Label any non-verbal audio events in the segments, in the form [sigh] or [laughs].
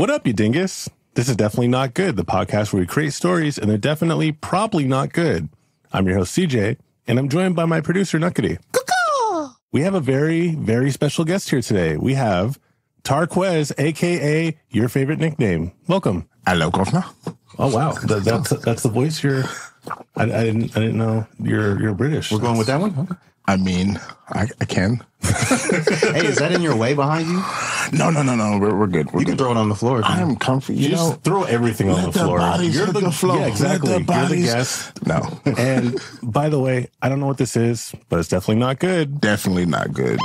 What up, you dingus? This is definitely not good. The podcast where we create stories and they're definitely probably not good. I'm your host, CJ, and I'm joined by my producer, Nuqady. We have a very, very special guest here today. We have Tarquez, aka your favorite nickname. Welcome. Hello, governor. Oh wow, That- that's that's the voice. You're. I, I didn't. I didn't know you're you're British. We're going with that one? I mean, I, I can. [laughs] Hey, is that in your way behind you? No, no, no, no. We're, we're good. We're You can good. throw it on the floor. if I'm comfy. You Just know, throw everything on let the floor. you're hit the, flow. Yeah, exactly. the You're the bodies- guest. No, And by the way, I don't know what this is, but it's definitely not good. definitely not good.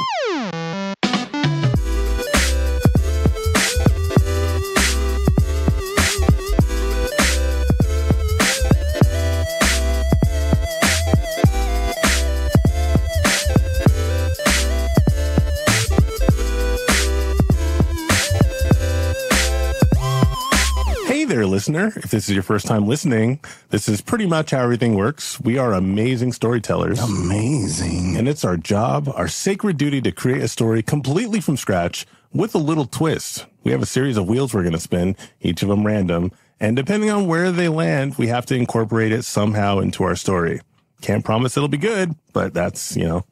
Listener. If this is your first time listening, this is pretty much how everything works. We are amazing storytellers. Amazing. And it's our job, our sacred duty to create a story completely from scratch with a little twist. We have a series of wheels we're going to spin, each of them random. And depending on where they land, we have to incorporate it somehow into our story. Can't promise it'll be good, but that's, you know,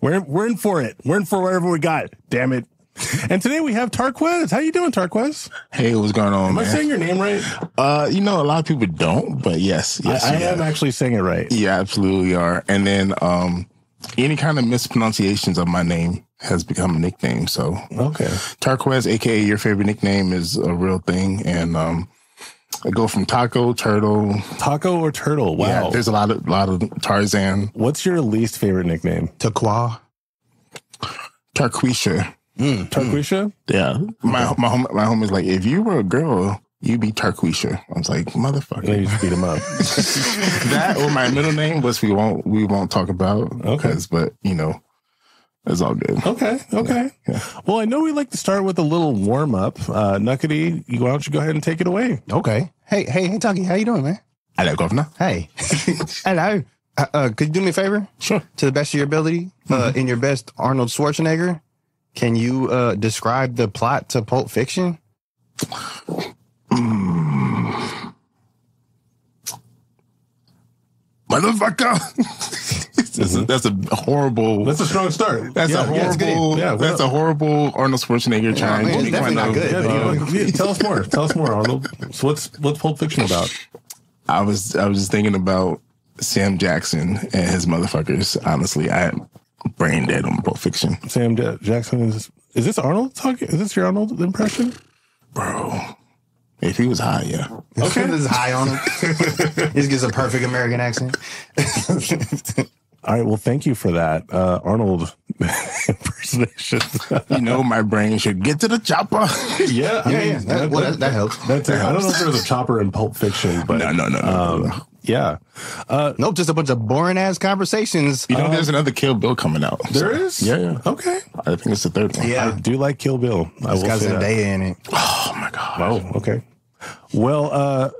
we're, we're in for it. We're in for whatever we got. Damn it. [laughs] And today we have Tarquez. How you doing, Tarquez? Hey, what's going on, Am I saying your name right? uh, you know, a lot of people don't, but yes, yes, I, I am actually saying it right. You absolutely are. And then, um, any kind of mispronunciations of my name has become a nickname. So Okay. Tarquez, aka your favorite nickname, is a real thing. And um, I go from taco, turtle. Taco or turtle? Wow. Yeah, there's a lot of lot of Tarzan, What's your least favorite nickname? Taqua. Tarquisha. Tarquisha? Yeah, my my home my home is like, if you were a girl, you'd be Tarquisha. I was like, And then motherfucker. you just beat him up. [laughs] that or my middle name, which we won't we won't talk about. Okay. but you know, it's all good. Okay. Okay. Yeah. Well, I know we like to start with a little warm up. Uh, Nuqady, you- why don't you go ahead and take it away? Okay. Hey, hey, hey, Tucky, how you doing, man? Hello, governor. Hey. [laughs] Hello. Uh, uh, could you do me a favor? Sure. To the best of your ability, uh, in your best Arnold Schwarzenegger, can you uh, describe the plot to Pulp Fiction? [sighs] Motherfucker. [laughs] that's, a, that's a horrible. That's a strong start. That's yeah, a yeah, it's good. horrible. Yeah, that's a horrible Arnold Schwarzenegger trying man, to it's definitely not good, Yeah, but, uh, yeah, tell us more. Tell us more, Arnold. So what's what's Pulp Fiction about? I was I was just thinking about Sam Jackson and his motherfuckers. Honestly, I brain dead on Pulp Fiction, Sam Ja- Jackson is is this Arnold talking? Is this your Arnold impression? bro. If he was high, yeah. Okay. this is high on him. [laughs] he just gets a perfect American accent. [laughs] All right. Well, thank you for that, uh, Arnold [laughs] impersonation. You know, my brain should get to the chopper. yeah, I Yeah, mean, yeah. That, well, that, that helps. That's, I don't know if there's a chopper in Pulp Fiction, but no, no, no, no. no. um, yeah, Nope, just a bunch of boring ass conversations. you know, there's another Kill Bill coming out. there so- is. Yeah, yeah. Okay, I think it's the third one. Yeah. I do like Kill Bill. I It's will got say that. Zendaya in it. Oh my god. Oh, okay. Well, uh,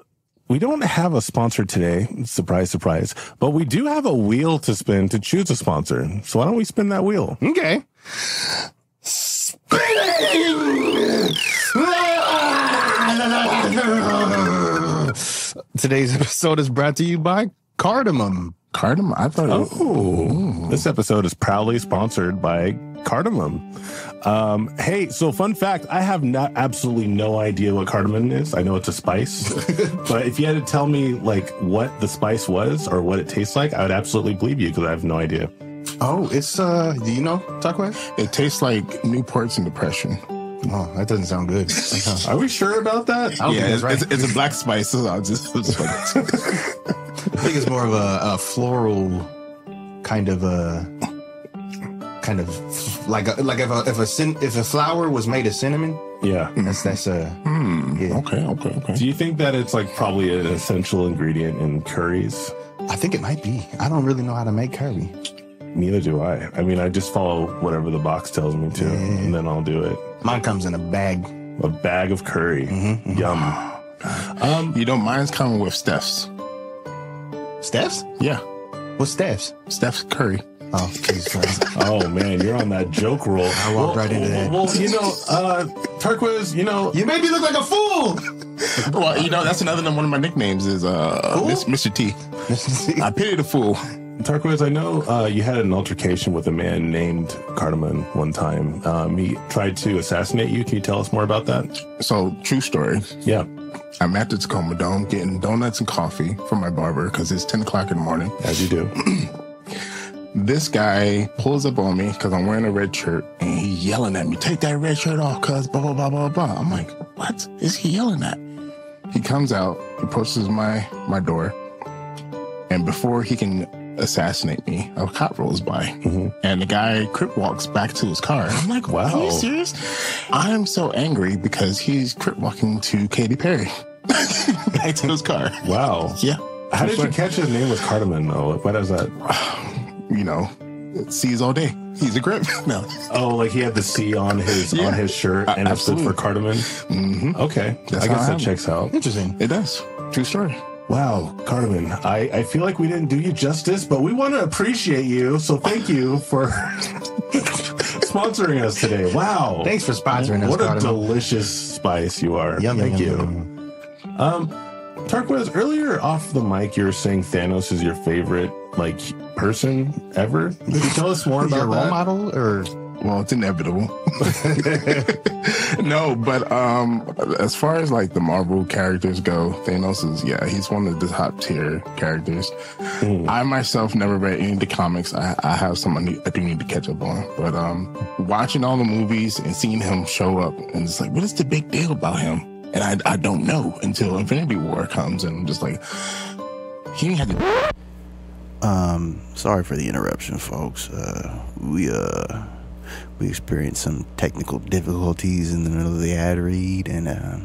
we don't have a sponsor today. Surprise, surprise. But we do have a wheel to spin to choose a sponsor. So why don't we spin that wheel? Okay. Today's episode is brought to you by Cardamom. Cardamom. I thought. it- Oh, this episode is proudly sponsored by Cardamom. Um, hey, so fun fact, I have not absolutely no idea what cardamom is. I know it's a spice, [laughs] but if you had to tell me like what the spice was or what it tastes like, I would absolutely believe you because I have no idea. Oh, it's uh do you know Taquay? It tastes like Newports and depression. Oh, that doesn't sound good. [laughs] Are we sure about that? don't think Yeah, that's right. it's, it's a black spice. So I'll just, I'll just I think it's more of a, a floral kind of a kind of like a, like if a if a cin- if a flower was made of cinnamon, Yeah. that's that's a Hmm. Yeah. Okay. Okay. Okay. Do you think that it's like probably an essential ingredient in curries? I think it might be. I don't really know how to make curry. Neither do I. I mean, I just follow whatever the box tells me to, Yeah. and then I'll do it. Mine comes in a bag. A bag of curry. Mhm. Yum. [sighs] Um, You know, mine's coming with Steph's. Steph's? Yeah, What's Steph's? Steph's curry. Oh. [laughs] Oh man, you're on that joke roll. I walked right into that. Well, you know, uh, Turquoise, you know, You made me look like a fool. Well, you know, that's another one of my nicknames is uh, Mr. T. I pity the fool. Turquoise, I know uh, you had an altercation with a man named Cardamom one time. Um, he tried to assassinate you. Can you tell us more about that? So, true story. Yeah, I'm at the Tacoma Dome getting donuts and coffee from my barber because it's 10 o'clock in the morning. as you do. [clears throat] This guy pulls up on me because I'm wearing a red shirt and he yelling at me, take that red shirt off, cuz blah, blah, blah, blah, blah. I'm like, what is he yelling at? He comes out, he approaches my, my door, and before he can assassinate me, a cop rolls by. And the guy crip walks back to his car. I'm like, wow. Are you serious? I'm so angry because he's crip walking to Katy Perry. [laughs] back to his car. Wow. Yeah. How did you catch his name was Cardamom though? What is that? [sighs] You know, sees all day. He's a grip. [laughs] no. Oh, like he had the C on his Yeah. on his shirt Uh, and it stood for absolutely. Cardamom. Okay, That's I guess that am. checks out. Interesting. It does. True story. Wow, Cardamom, I, I feel like we didn't do you justice, but we want to appreciate you. So thank you for [laughs] sponsoring us today. Wow. Thanks for sponsoring us, What a delicious spice you are. Yum, thank yum, you. yum, yum. Um, Turquoise, earlier off the mic, you were saying Thanos is your favorite like person ever. Could you tell us more Is your role that? model or Well, it's inevitable. [laughs] no, but um as far as like the Marvel characters go, Thanos is yeah, he's one of the top tier characters. Hmm. I myself never read any of the comics. I, I have some I, need, I do need to catch up on. But um watching all the movies and seeing him show up and it's like, what is the big deal about him? And I I don't know until Infinity War comes and I'm just like he had to Um, sorry for the interruption, folks. Uh, we uh, we experienced some technical difficulties in the middle of the ad read, and uh,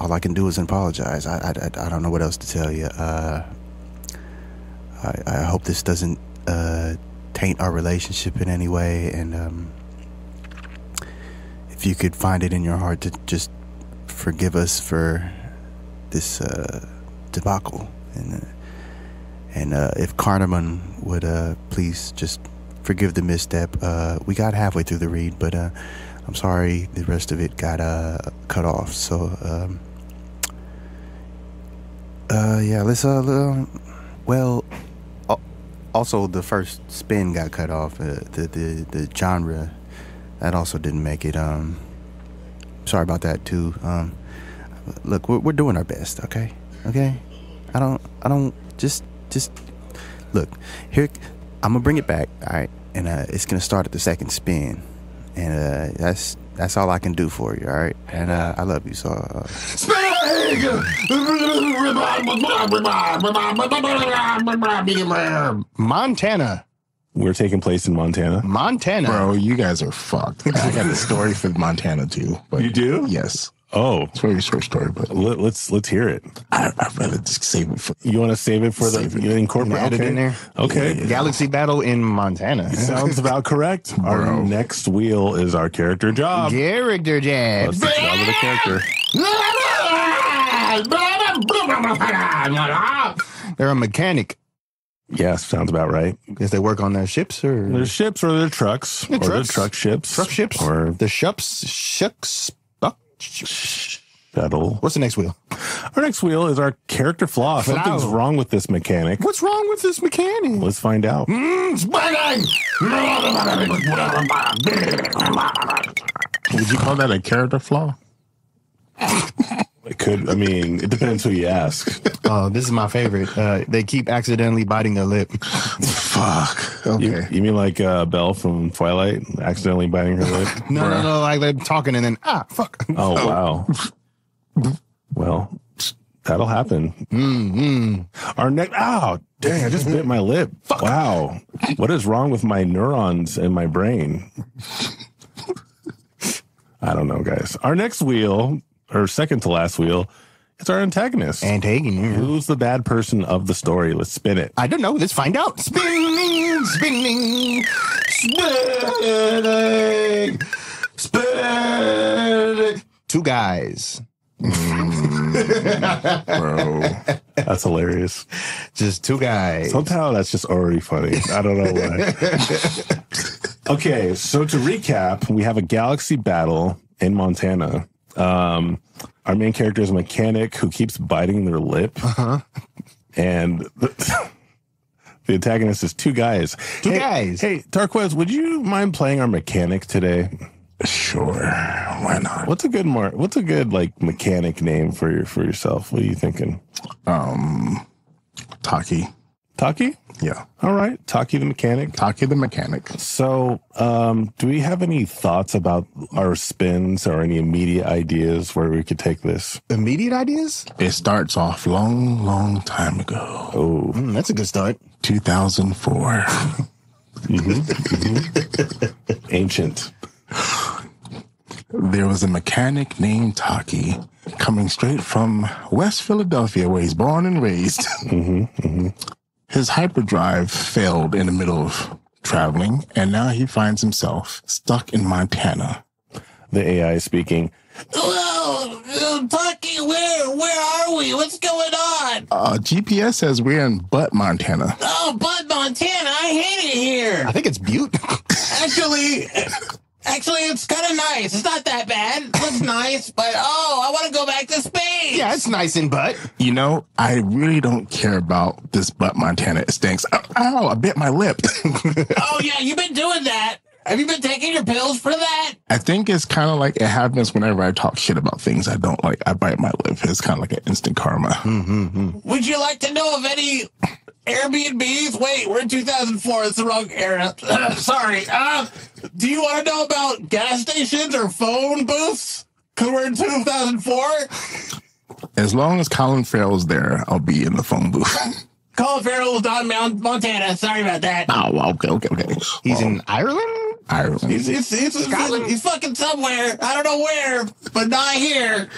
all I can do is apologize. I, I, I- don't know what else to tell you. Uh, I, I hope this doesn't uh, taint our relationship in any way, and um, if you could find it in your heart to just forgive us for this uh, debacle, and. Uh, and uh, if Carnaman would please just forgive the misstep. Uh, we got halfway through the read, but uh, I'm sorry the rest of it got uh, cut off. So, um, uh, yeah, let's. Uh, uh, well, also the first spin got cut off. Uh, the, the the genre that also didn't make it. Um, sorry about that too. Um, look, we're, we're doing our best. Okay, okay. I don't. I don't. Just just look here. I'm gonna bring it back. All right, and uh, it's gonna start at the second spin, and uh, that's that's all I can do for you. All right, and uh, I love you. So uh, Montana? We're taking place in Montana. Montana. Bro, you guys are fucked. I got a story for Montana too. But You do? Yes. Oh, It's a very short story, but let, let's let's hear it. I, I'd rather just save it for You want to save it for the Save it. you incorporate Add it okay. in there. Okay. Galaxy battle in Montana. [laughs] Sounds about correct. Our next wheel is our character job. Character jab. That's the job of the character. They're a mechanic. Yes, sounds about right. Guess they work on their ships or There's ships or their trucks. or their truck ships. truck ships. Or the shups, shucks. Buck- shuttle. What's the next wheel? Our next wheel is our character flaw. Something's wrong with this mechanic. What's wrong with this mechanic? Let's find out. Would you call that a character flaw? It could, I mean, it depends who you ask. Oh, this is my favorite. Uh, they keep accidentally biting their lip. [laughs] Fuck. You, Okay. you mean like uh, Belle from Twilight accidentally biting her lip? [laughs] No, no, no. Like they're talking and then ah, fuck. Oh, [laughs] wow. Well, that'll happen. Mm-hmm. Our next, oh, dang, I just bit my lip. Fuck. Wow. What is wrong with my neurons in my brain? I don't know, guys. Our next wheel, or second to last wheel, is our antagonist. Antagonist. Who's the bad person of the story? Let's spin it. I don't know. Let's find out. Spinning, spinning, spinning, spinning. Two guys Bro. That's hilarious. Just two guys. Somehow that's just already funny. I don't know why. [laughs] okay, so to recap, we have a galaxy battle in Montana. Um, our main character is a mechanic who keeps biting their lip. Uh-huh. And the, [laughs] the antagonist is two guys. Two Hey- guys. Hey, Tarquez, would you mind playing our mechanic today? Sure. Why not? What's a good mar- what's a good like mechanic name for your for yourself? What are you thinking? Um, Taki. Taki? Yeah. All right. Taki the mechanic. Taki the mechanic. So, um, do we have any thoughts about our spins or any immediate ideas where we could take this? Immediate ideas? It starts off long, long time ago. Oh, Mm, that's a good start. 2004. ancient. there was a mechanic named Taki coming straight from West Philadelphia, where he's born and raised. His hyperdrive failed in the middle of traveling, and now he finds himself stuck in Montana. The AI is speaking. Hello, Tucky, where where are we? What's going on? Uh, GPS says we're in Butt, Montana. Oh, Bud, Montana, I hate it here. I think it's Butte. Actually, actually, it's kind of nice. It's not that bad. It looks nice, but oh, I want to go back to space. yeah, it's nice in butt. You know, I really don't care about this Butt, Montana. It stinks. Ow, I bit my lip. [laughs] Oh yeah, you've been doing that. Have you been taking your pills for that? I think it's kind of like it happens whenever I talk shit about things I don't like. I bite my lip. It's kind of like an instant karma. Hmm, hmm, hmm. Would you like to know of any Airbnbs? Wait, we're in 2004. It's the wrong era. [coughs] Sorry. Uh, do you want to know about gas stations or phone booths? Because we're in 2004. As long as Colin Farrell's there, I'll be in the phone booth. [laughs] Colin Farrell's on Mount Montana. Sorry about that. oh, okay, okay, okay. He's Well, in Ireland? Ireland. He's, he's, he's, Scotland? he's fucking somewhere. I don't know where, but not here.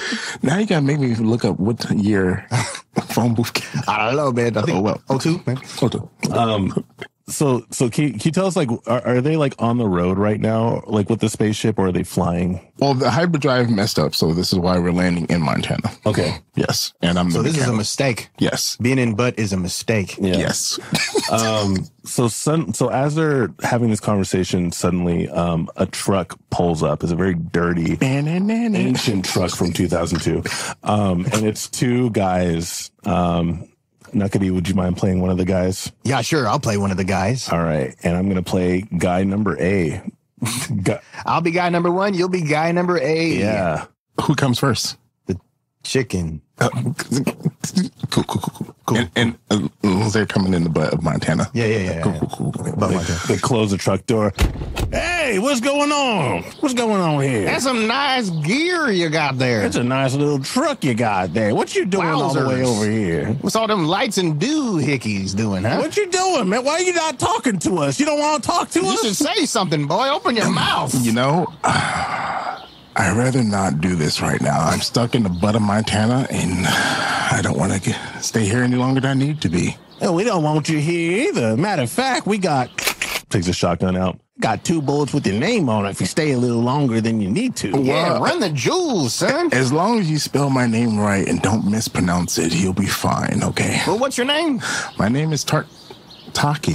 Now you gotta make me look up what year [laughs] phone booth came. I don't know, man. I think Oh, well. Oh, two, man. Hold on. Um, so, so can, you- can you tell us like, are, are they like on the road right now, like with the spaceship, or are they flying? Well, the hyperdrive messed up, so this is why we're landing in Montana. Okay. Yes, and I'm So this is a mistake. yes, Being in butt is a mistake. Yeah. yes. [laughs] Um, so sun, so as they're having this conversation, suddenly, um, a truck pulls up. It's a very dirty, ancient truck from 2002. Um, and it's two guys. Um, Nuqady, would you mind playing one of the guys? Yeah, sure. I'll play one of the guys. All right. And I'm going to play guy number A. [laughs] Gu- I'll be guy number one. You'll be guy number eight. yeah. Who comes first? The Chicken. cool, cool, cool, cool, cool. And, and uh, as long as they're coming in the butt of Montana. Yeah, yeah, yeah. Cool, yeah. cool, cool. But my They close the truck door. Hey, what's going on? What's going on here? That's some nice gear you got there. That's a nice little truck you got there. What you doing all the way over here? What's all them lights and doohickeys doing, huh? What you doing, man? Why are you not talking to us? You don't want to talk to You us? You should say something, boy. Open your mouth. You know, [sighs] I'd rather not do this right now. I'm stuck in the butt of Montana, and [sighs] I don't want to stay here any longer than I need to be. Hell, we don't want you here either. Matter of fact, we got takes a shotgun out. Got two bullets with your name on it if you stay a little longer than you need to. Yeah, run the jewels, son. As long as you spell my name right and don't mispronounce it, you'll be fine, okay? Well, what's your name? My name is Tart Taki.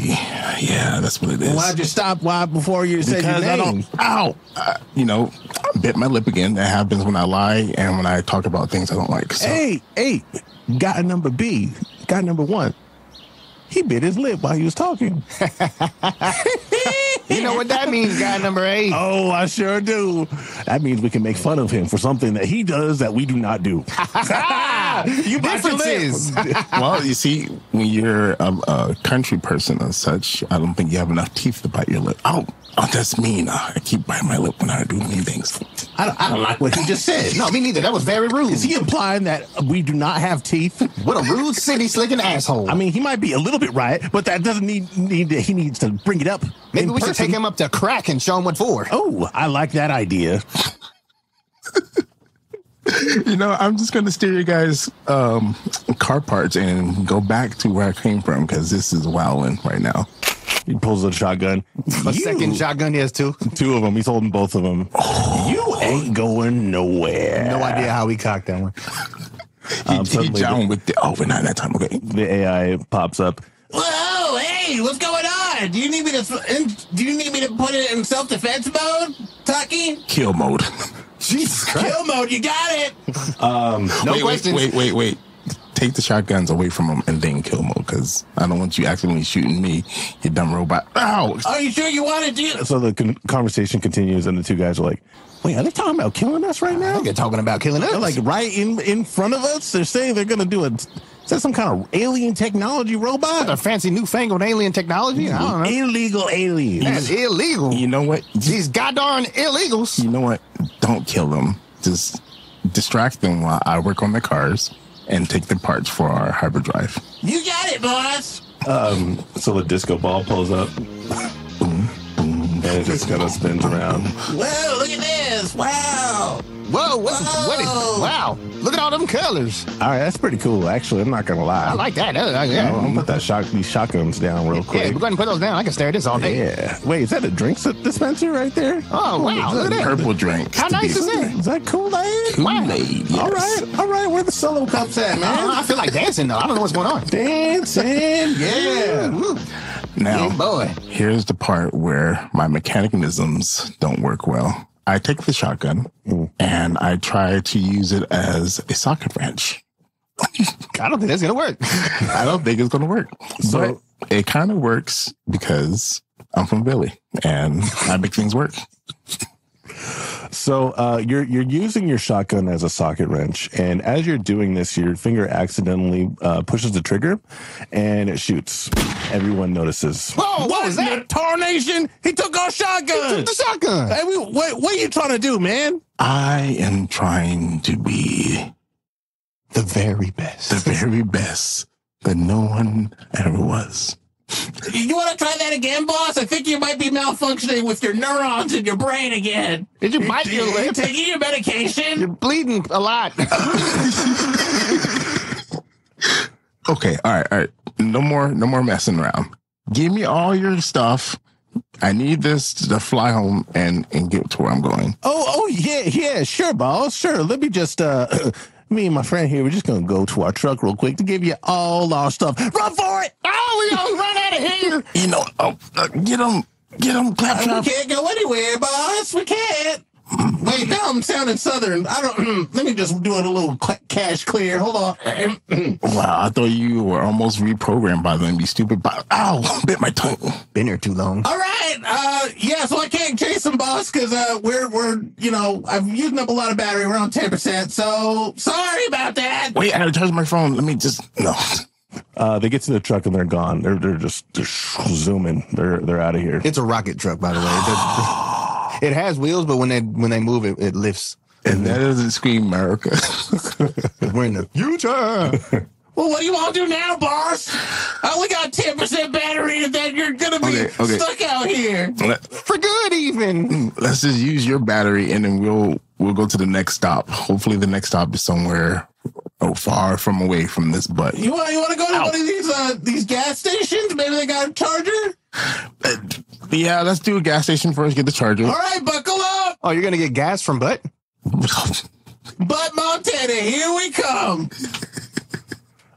Yeah, that's what it is. Why'd you stop? Why before you said because your I name? don't. Ow! Uh, you know, I bit my lip again. That happens when I lie and when I talk about things I don't like. So. Hey, hey, guy number B, guy number one. He bit his lip while he was talking. [laughs] You know what that means, guy number eight. [laughs] Oh, I sure do. That means we can make fun of him for something that he does that we do not do. [laughs] you bite your lip. Differences. [laughs] well, you see, when you're a, a country person and such, I don't think you have enough teeth to bite your lip. Oh, oh that's mean. Uh, I keep biting my lip when I do mean things. I don't, I don't like what he just said. no, me neither. That was very rude. Is he implying that we do not have teeth? what a rude city slicking asshole. I mean, he might be a little bit right, but that doesn't need need to, he needs to bring it up. Maybe in we should take him up to crack and show him what for. Oh, I like that idea. [laughs] You know, I'm just going to steer you guys um, car parts and go back to where I came from because this is wowing right now. He pulls a shotgun. A You- second shotgun, He has Two Two of them. He's holding both of them. [sighs] You ain't going nowhere. No idea how he cocked that one. He, Um, he suddenly John with the, oh, we're not in that time. Okay. The AI pops up. Whoa, hey, what's going on? Do you need me to do you need me to put it in self defense mode, Tucky? Kill mode. Jesus Christ. Kill mode, you got it. Um, No wait, questions. wait, wait, wait, wait. Take the shotguns away from him and then kill mode because I don't want you accidentally shooting me, you dumb robot. Ow! Are you sure you want to do? So the con- conversation continues, and the two guys are like, "Wait, are they talking about killing us right now? They're talking about killing us. They're like right in in front of us. They're saying they're gonna do a. Is that some kind of alien technology robot? a fancy newfangled alien technology. I don't know. Illegal aliens. That's illegal. You know what? These goddamn illegals. You know what? Don't kill them. Just distract them while I work on the cars and take the parts for our hyperdrive. You got it, boss. Um, so the disco ball pulls up, and it just kind of spins around. Whoa, look at this. Wow. Whoa, what, what is, Whoa. wow. Look at all them colors. All right, that's pretty cool. Actually, I'm not gonna lie. I like that. Uh, I'm yeah. gonna put that shot these shotguns down real quick. Yeah, quick. go ahead and put those down. I can stare at this all day. Yeah. Wait, is that a drinks dispenser right there? Oh, wow. Look at that. Purple drink. How nice is that? Is that cool, Aid? Kool-Aid. Yes. All right, all right. Where the solo cups at, Uh, man? I feel like dancing though. I don't know what's going on. Dancing, [laughs] yeah. Woo. Now, Yeah, boy. here's the part where my mechanisms don't work well. I take the shotgun hmm. and I try to use it as a socket wrench. [laughs] I don't think that's gonna work. I don't think it's going to work. So- but it kind of works because I'm from Philly and I make things work. So uh, you're you're using your shotgun as a socket wrench, and as you're doing this, your finger accidentally uh, pushes the trigger, and it shoots. Everyone notices. Whoa, what was that? the Tarnation? He took our shotgun. He Took the shotgun. Hey, we, what, what are you trying to do, man? I am trying to be The very best. the very best that no one ever was. You want to try that again, boss? I think you might be malfunctioning with your neurons in your brain again. Did you bite your lip? taking your medication? You're bleeding a lot. [laughs] Okay, all right, all right. No more, no more messing around. Give me all your stuff. I need this to fly home and and get to where I'm going. Oh, oh yeah, yeah, sure, boss, sure. Let me just uh. [clears throat] Me and my friend here, we're just gonna go to our truck real quick to give you all our stuff. Run for it! oh, we all run out of here. You know, oh, uh, get them, get them, clap, We can't go anywhere, boss. We can't. Wait, now I'm sounding southern. I don't. [clears throat] Let me just do it a little cl- cash clear. Hold on. [clears throat] Wow, I thought you were almost reprogrammed by them. You stupid. Bo- Ow, [laughs] bit my tongue. Been here too long. All right. Uh, yeah. So I can't chase them, boss, because uh, we're we're you know I've used up a lot of battery. We're on ten percent. So sorry about that. Wait, I gotta charge my phone. Let me just no. Uh, they get to the truck and they're gone. They're they're just they're zooming. They're they're out of here. It's a rocket truck, by the way. [gasps] [laughs] It, has wheels, but when they when they move it, it lifts. And that doesn't scream America. [laughs] We're in the future. Well, what do you want to do now, boss? I only got ten percent battery, and then you're gonna be Okay, okay. stuck out here. Let, For good, even. let's just use your battery and then we'll we'll go to the next stop. Hopefully, the next stop is somewhere oh far from away from this But You want you want to go to one of these uh these gas stations? Maybe they got a charger. Uh, yeah, let's do a gas station first. Get the charger. All right, buckle up, Oh, you're gonna get gas from butt? [laughs] Butt Montana. Here we come.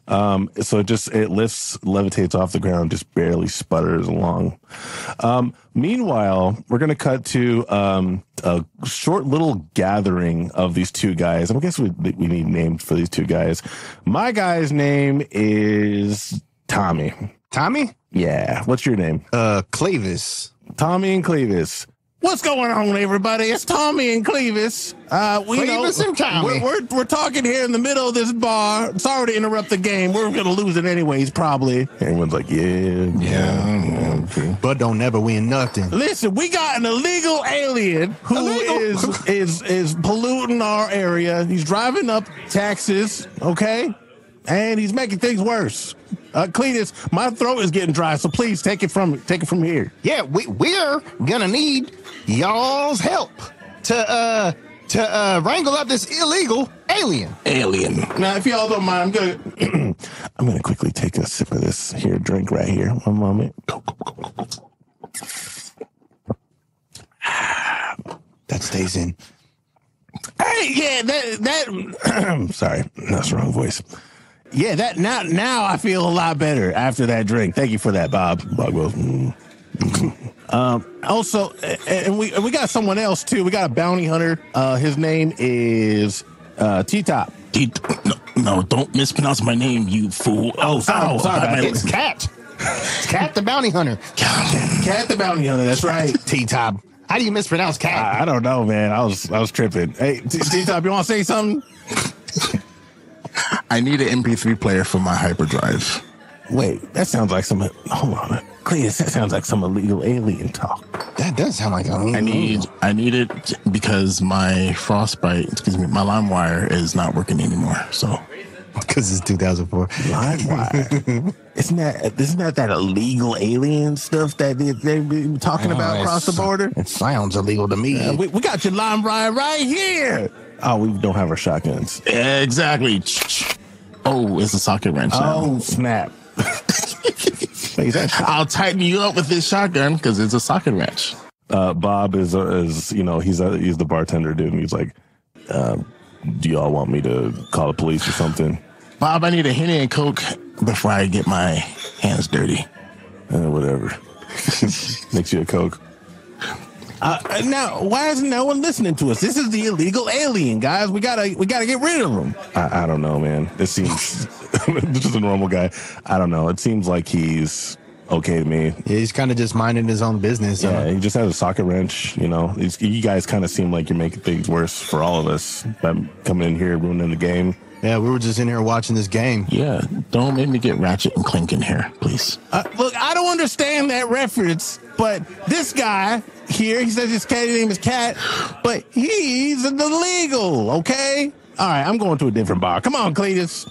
Um, so it just it lifts, levitates off the ground, just barely sputters along. Um, meanwhile, we're gonna cut to um, a short little gathering of these two guys. I guess we we need names for these two guys. My guy's name is Tommy. Tommy? Yeah, what's your name? Uh, Clavis. Tommy and Clevis. What's going on, everybody? It's Tommy and Clevis. Uh, we Clevis know, and Tommy. We're, we're, we're talking here in the middle of this bar. Sorry to interrupt the game. We're going to lose it anyways, probably. Everyone's like, yeah, Yeah, okay. Bud don't never win nothing. Listen, we got an illegal alien who is Illegal? is is polluting our area. He's driving up taxes, okay, and he's making things worse. Uh, Cletus, my throat is getting dry, so please take it from take it from here. Yeah, we we're gonna need y'all's help to uh to uh wrangle up this illegal alien. Alien. Now, if y'all don't mind, I'm gonna [clears throat] I'm gonna quickly take a sip of this here drink right here. One moment. That stays in. Hey, yeah, that that. [clears throat] sorry, [clears throat] that's the wrong voice. Yeah, that now now I feel a lot better after that drink. Thank you for that, Bob. Bob goes. [laughs] Um, also, and we and we got someone else too. We got a bounty hunter. Uh, his name is uh, T Top. He- no, no, don't mispronounce my name, you fool. Oh, sorry, sorry about It's Cat. It's Cat the bounty hunter. Cat the bounty hunter. That's right. [laughs] T Top. How do you mispronounce Cat? I, I don't know, man. I was I was tripping. Hey, T Top, you want to say something? I need an MP3 player for my hyperdrive. Wait, that sounds like some. Hold on, Cletus. That sounds like some illegal alien talk. that does sound like a I need I need it because my frostbite, excuse me, my LimeWire is not working anymore. So because it's 2004. LimeWire. isn't that isn't that that illegal alien stuff that they they been talking about Oh, across the border? It sounds illegal to me. Uh, we, we got your LimeWire right here. Oh, we don't have our shotguns. exactly. Oh, it's a socket wrench. now. Oh snap! Wait, [laughs] I'll tighten you up with this shotgun because it's a socket wrench. uh, Bob is uh, is you know he's uh, he's the bartender dude, and he's like, um, "Do y'all want me to call the police or something?" Bob, I need a Henny and Coke before I get my hands dirty. Uh, whatever. [laughs] Makes you a coke. Uh, now, why isn't no one listening to us? This is the illegal alien, guys. We gotta, we gotta get rid of him. I, I don't know, man. It seems [laughs] this is a normal guy. I don't know. It seems like he's okay to me. Yeah, he's kind of just minding his own business. Yeah, huh? he just has a socket wrench. You know, It's- you guys kind of seem like you're making things worse for all of us. By coming in here ruining the game. Yeah, we were just in here watching this game. Yeah, don't make me get Ratchet and Clank in here, please. Uh, look, I don't understand that reference, but this guy here, he says his cat name is Cat, but he's an illegal, okay? All right, I'm going to a different bar. Come on, Cletus.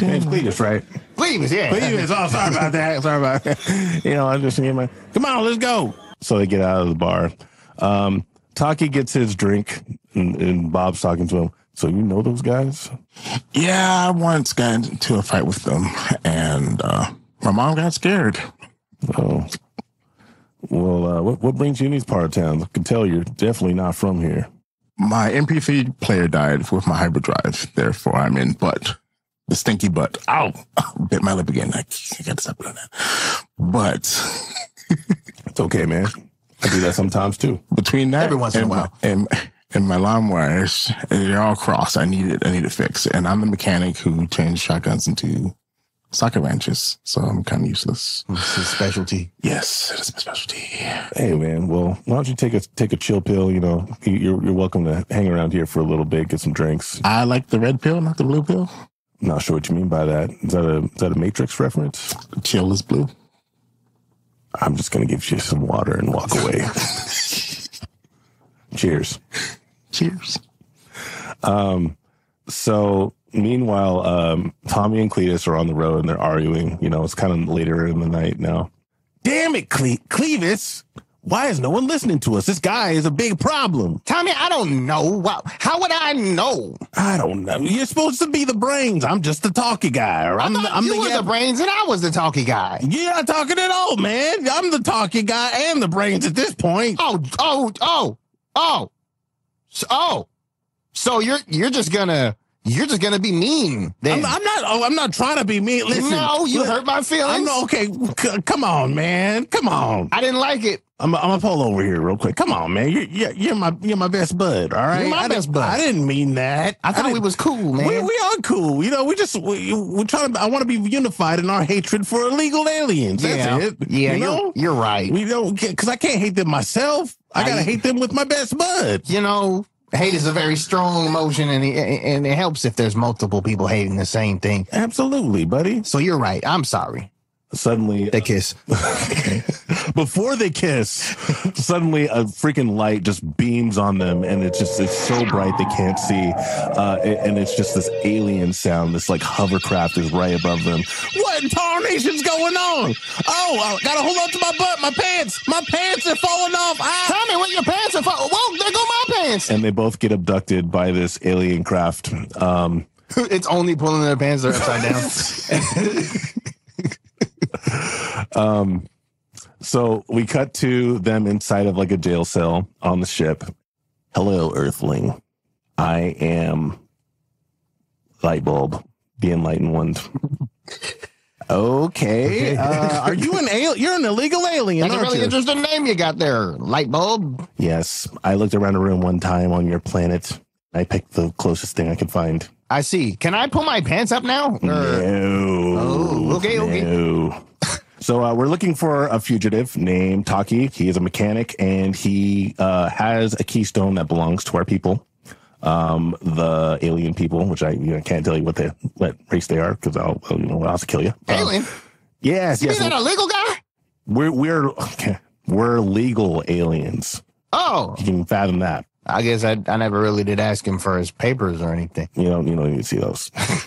Name's Cletus, right? Please, yeah. Cletus. Oh, sorry about that. Sorry about that. [laughs] You know, I just get my. Come on, let's go. So they get out of the bar. Um, Taki gets his drink, and, and Bob's talking to him. So you know those guys? Yeah, I once got into a fight with them, and uh, my mom got scared. Oh. Well, uh, what, what brings you in these part of towns? I can tell you're definitely not from here. My MP3 player died with my hyperdrive, therefore I'm in butt. The stinky butt. Ow! [laughs] Bit my lip again. I, I gotta stop doing that. But [laughs] It's okay, man. I do that sometimes too. between that Every once in a and, while. and and my lawn wires, they're all crossed. I need it. I need it fixed. And I'm the mechanic who changed shotguns into socket wrenches, so I'm kind of useless. It's his specialty. Yes, it is my specialty. Hey, man. Well, why don't you take a take a chill pill? You know, You- you're you're welcome to hang around here for a little bit, get some drinks. I like the red pill, not the blue pill. Not sure what you mean by that. Is that a is that a Matrix reference? Chill is blue. I'm just gonna give you some water and walk away. [laughs] Cheers. Cheers. Um, So meanwhile, um, Tommy and Cletus are on the road and they're arguing. You know, it's kind of later in the night now. Damn it, Cle- Clevis! Why is no one listening to us? This guy is a big problem. Tommy, I don't know. How would I know? I don't know. You're supposed to be the brains. I'm just the talky guy. Or I'm, I the, I'm you the, yeah, the brains and I was the talky guy. You're not talking at all, man. I'm the talky guy and the brains at this point. Oh, oh, oh, oh, so, oh. So you're you're just gonna you're just gonna be mean then? I'm, I'm not. Oh, I'm not trying to be mean. Listen, no, you hurt my feelings. I'm okay. c- come on, man. Come on. I didn't like it. I'm, I'm gonna pull over here real quick. Come on, man. You're, you're, you're my you're my best bud. All right. You're my I best didn't- bud. I didn't mean that. I thought we was cool, man. We, we are cool. You know, we just we, we're trying to. I want to be unified in our hatred for illegal aliens. That's yeah, it. yeah, you know. are you're right. We don't because I can't hate them myself. I gotta I- hate them with my best bud. you know, hate is a very strong emotion, and it, and it helps if there's multiple people hating the same thing. Absolutely, buddy. So you're right. I'm sorry. Suddenly, They kiss. Uh, [laughs] before they kiss, suddenly a freaking light just beams on them, and it's just it's so bright they can't see, uh, and it's just this alien sound. This like hovercraft is right above them. What in tarnation's going on? Oh, I gotta hold on to my butt, my pants, my pants are falling off. Ah! Tommy, what your pants are? Fall- Whoa, there go my pants. And they both get abducted by this alien craft. Um, [laughs] it's only pulling their pants; they're upside down. [laughs] So we cut to them inside of like a jail cell on the ship. Hello, Earthling. I am Lightbulb, the enlightened one. [laughs] Okay. [laughs] Uh, are you an alien? You're an illegal alien, That's a really you? interesting name you got there, Lightbulb. Yes. I looked around the room one time on your planet. I picked the closest thing I could find. I see. Can I pull my pants up now? Or- No. Oh, okay, okay. [laughs] So uh, we're looking for a fugitive named Taki. He is a mechanic, and he uh, has a keystone that belongs to our people, um, the alien people, which I you know, can't tell you what they what race they are because I'll you know I'll have to kill you. Uh, Alien? yes, Is yes. that a legal guy? We're we're okay, [laughs] we're legal aliens. Oh, You can fathom that. I guess I, I never really did ask him for his papers or anything. You don't you don't need to see those. [laughs]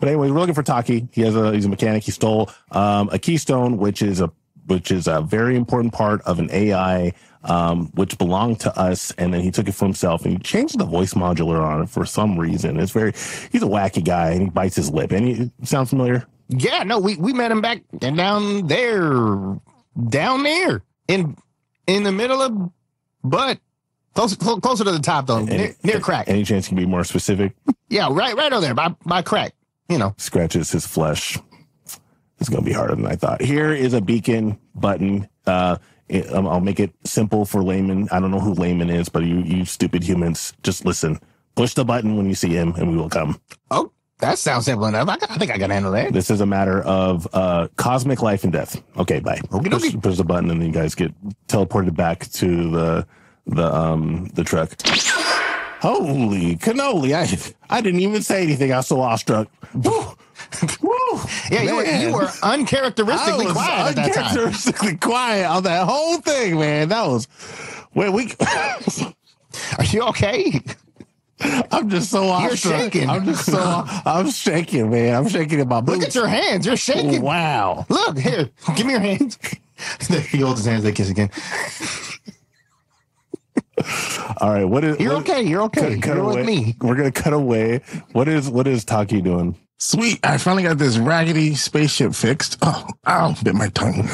but anyway, we're looking for Taki. He has a he's a mechanic. He stole um, a keystone, which is a which is a very important part of an AI um, which belonged to us, and then he took it for himself and he changed the voice modular on it for some reason. It's very he's a wacky guy and he bites his lip. And he sound familiar? Yeah, no, we, we met him back and down there, down there in in the middle of butt, closer clo- closer to the top though, near, near crack. Any chance you can be more specific? [laughs] Yeah, right right over there by by crack. You know, scratches his flesh. It's going to be harder than I thought. Here is a beacon button. Uh, it- um, I'll make it simple for layman. I don't know who layman is, but you, you stupid humans, just listen. Push the button when you see him, and we will come. oh, that sounds simple enough. I, I think I can handle that. This is a matter of uh, cosmic life and death. Okay, bye. Okie push, push the button, and then you guys get teleported back to the the um the truck. Holy cannoli! I I didn't even say anything. I was so awestruck. Woo. Woo. Yeah, you were, you were uncharacteristically quiet at that time. uncharacteristically quiet on that whole thing, man. That was wait, we. [laughs] Are you okay? I'm just so awestruck. shaking. I'm just so. I'm shaking, man. I'm shaking in my boots. Look at your hands. You're shaking. Wow. Look here. Give me your hands. [laughs] he holds his hands. They kiss again. [laughs] All right. What is? You're what- okay. You're okay. Cut, cut You're away. with me. We're gonna cut away. What is? What is Taki doing? Sweet. I finally got this raggedy spaceship fixed. Oh, ow, bit my tongue.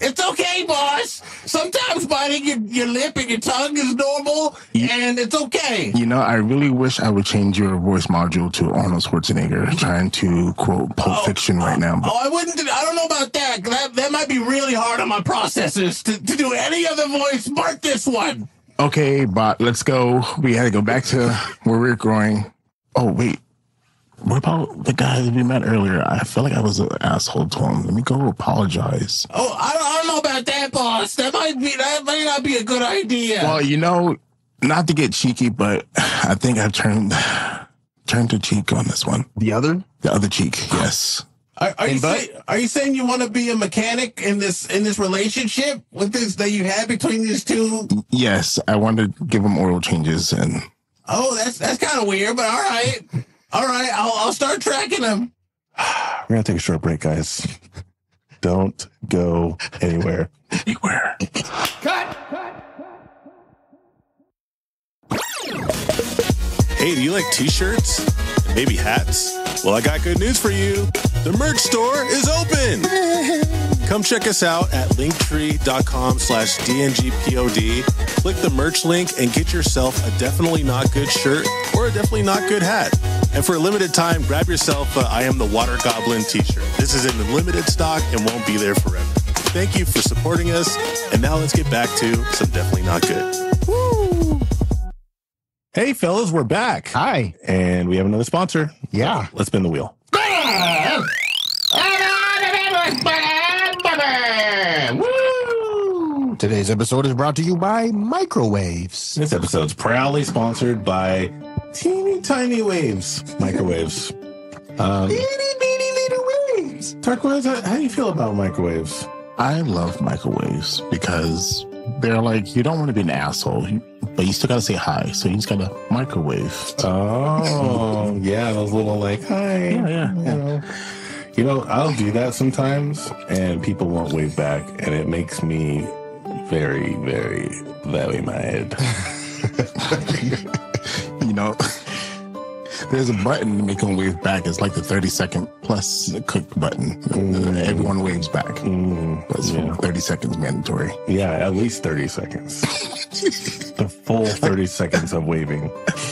It's okay, boss. Sometimes biting your, your lip and your tongue is normal, and it's okay. You know, I really wish I would change your voice module to Arnold Schwarzenegger trying to quote Pulp oh, Fiction right now. But Oh, I wouldn't. I don't know about that. 'cause That, that might be really hard on my processors to, to do any other voice but this one. Okay, bot, let's go. We had to go back to where we are going. Oh, wait. What about the guy that we met earlier? I feel like I was an asshole to him. Let me go apologize. Oh, I don't, I don't know about that, boss. That might be that might not be a good idea. Well, you know, not to get cheeky, but I think I've turned turned to cheek on this one. The other? The other cheek, yes. Are, are you say, are you saying you want to be a mechanic in this in this relationship with this that you have between these two? Yes, I want to give them oil changes and Oh, that's that's kind of weird, but all right, all right. I'll I'll start tracking them. We're gonna take a short break, guys. Don't go anywhere. anywhere. Cut. Hey, do you like t-shirts? Maybe hats? Well, I got good news for you. The merch store is open. Come check us out at linktree.com slash DNGPOD. Click the merch link and get yourself a definitely not good shirt or a definitely not good hat. And for a limited time, grab yourself a I Am the Water Goblin t-shirt. This is in limited stock and won't be there forever. Thank you for supporting us. And now let's get back to some definitely not good. Hey, fellas, we're back, Hi. and we have another sponsor. Yeah. Let's spin the wheel. Today's episode is brought to you by Microwaves. This episode's proudly sponsored by Teeny Tiny Waves Microwaves. Um, bitty little waves. How, how do you feel about microwaves? I love microwaves because they're like you don't want to be an asshole, but you still gotta say hi. So you just gotta microwave. Oh, [laughs] yeah, those little like, hi. Yeah, yeah, You know, you know, I'll do that sometimes, and people won't wave back, and it makes me very, very, very mad. [laughs] You know, There's a button to make them wave back. It's like the 30 second plus cook button. Mm. Everyone waves back. Mm. That's yeah. 30 seconds mandatory. Yeah, at least 30 seconds. [laughs] the full 30 seconds of waving.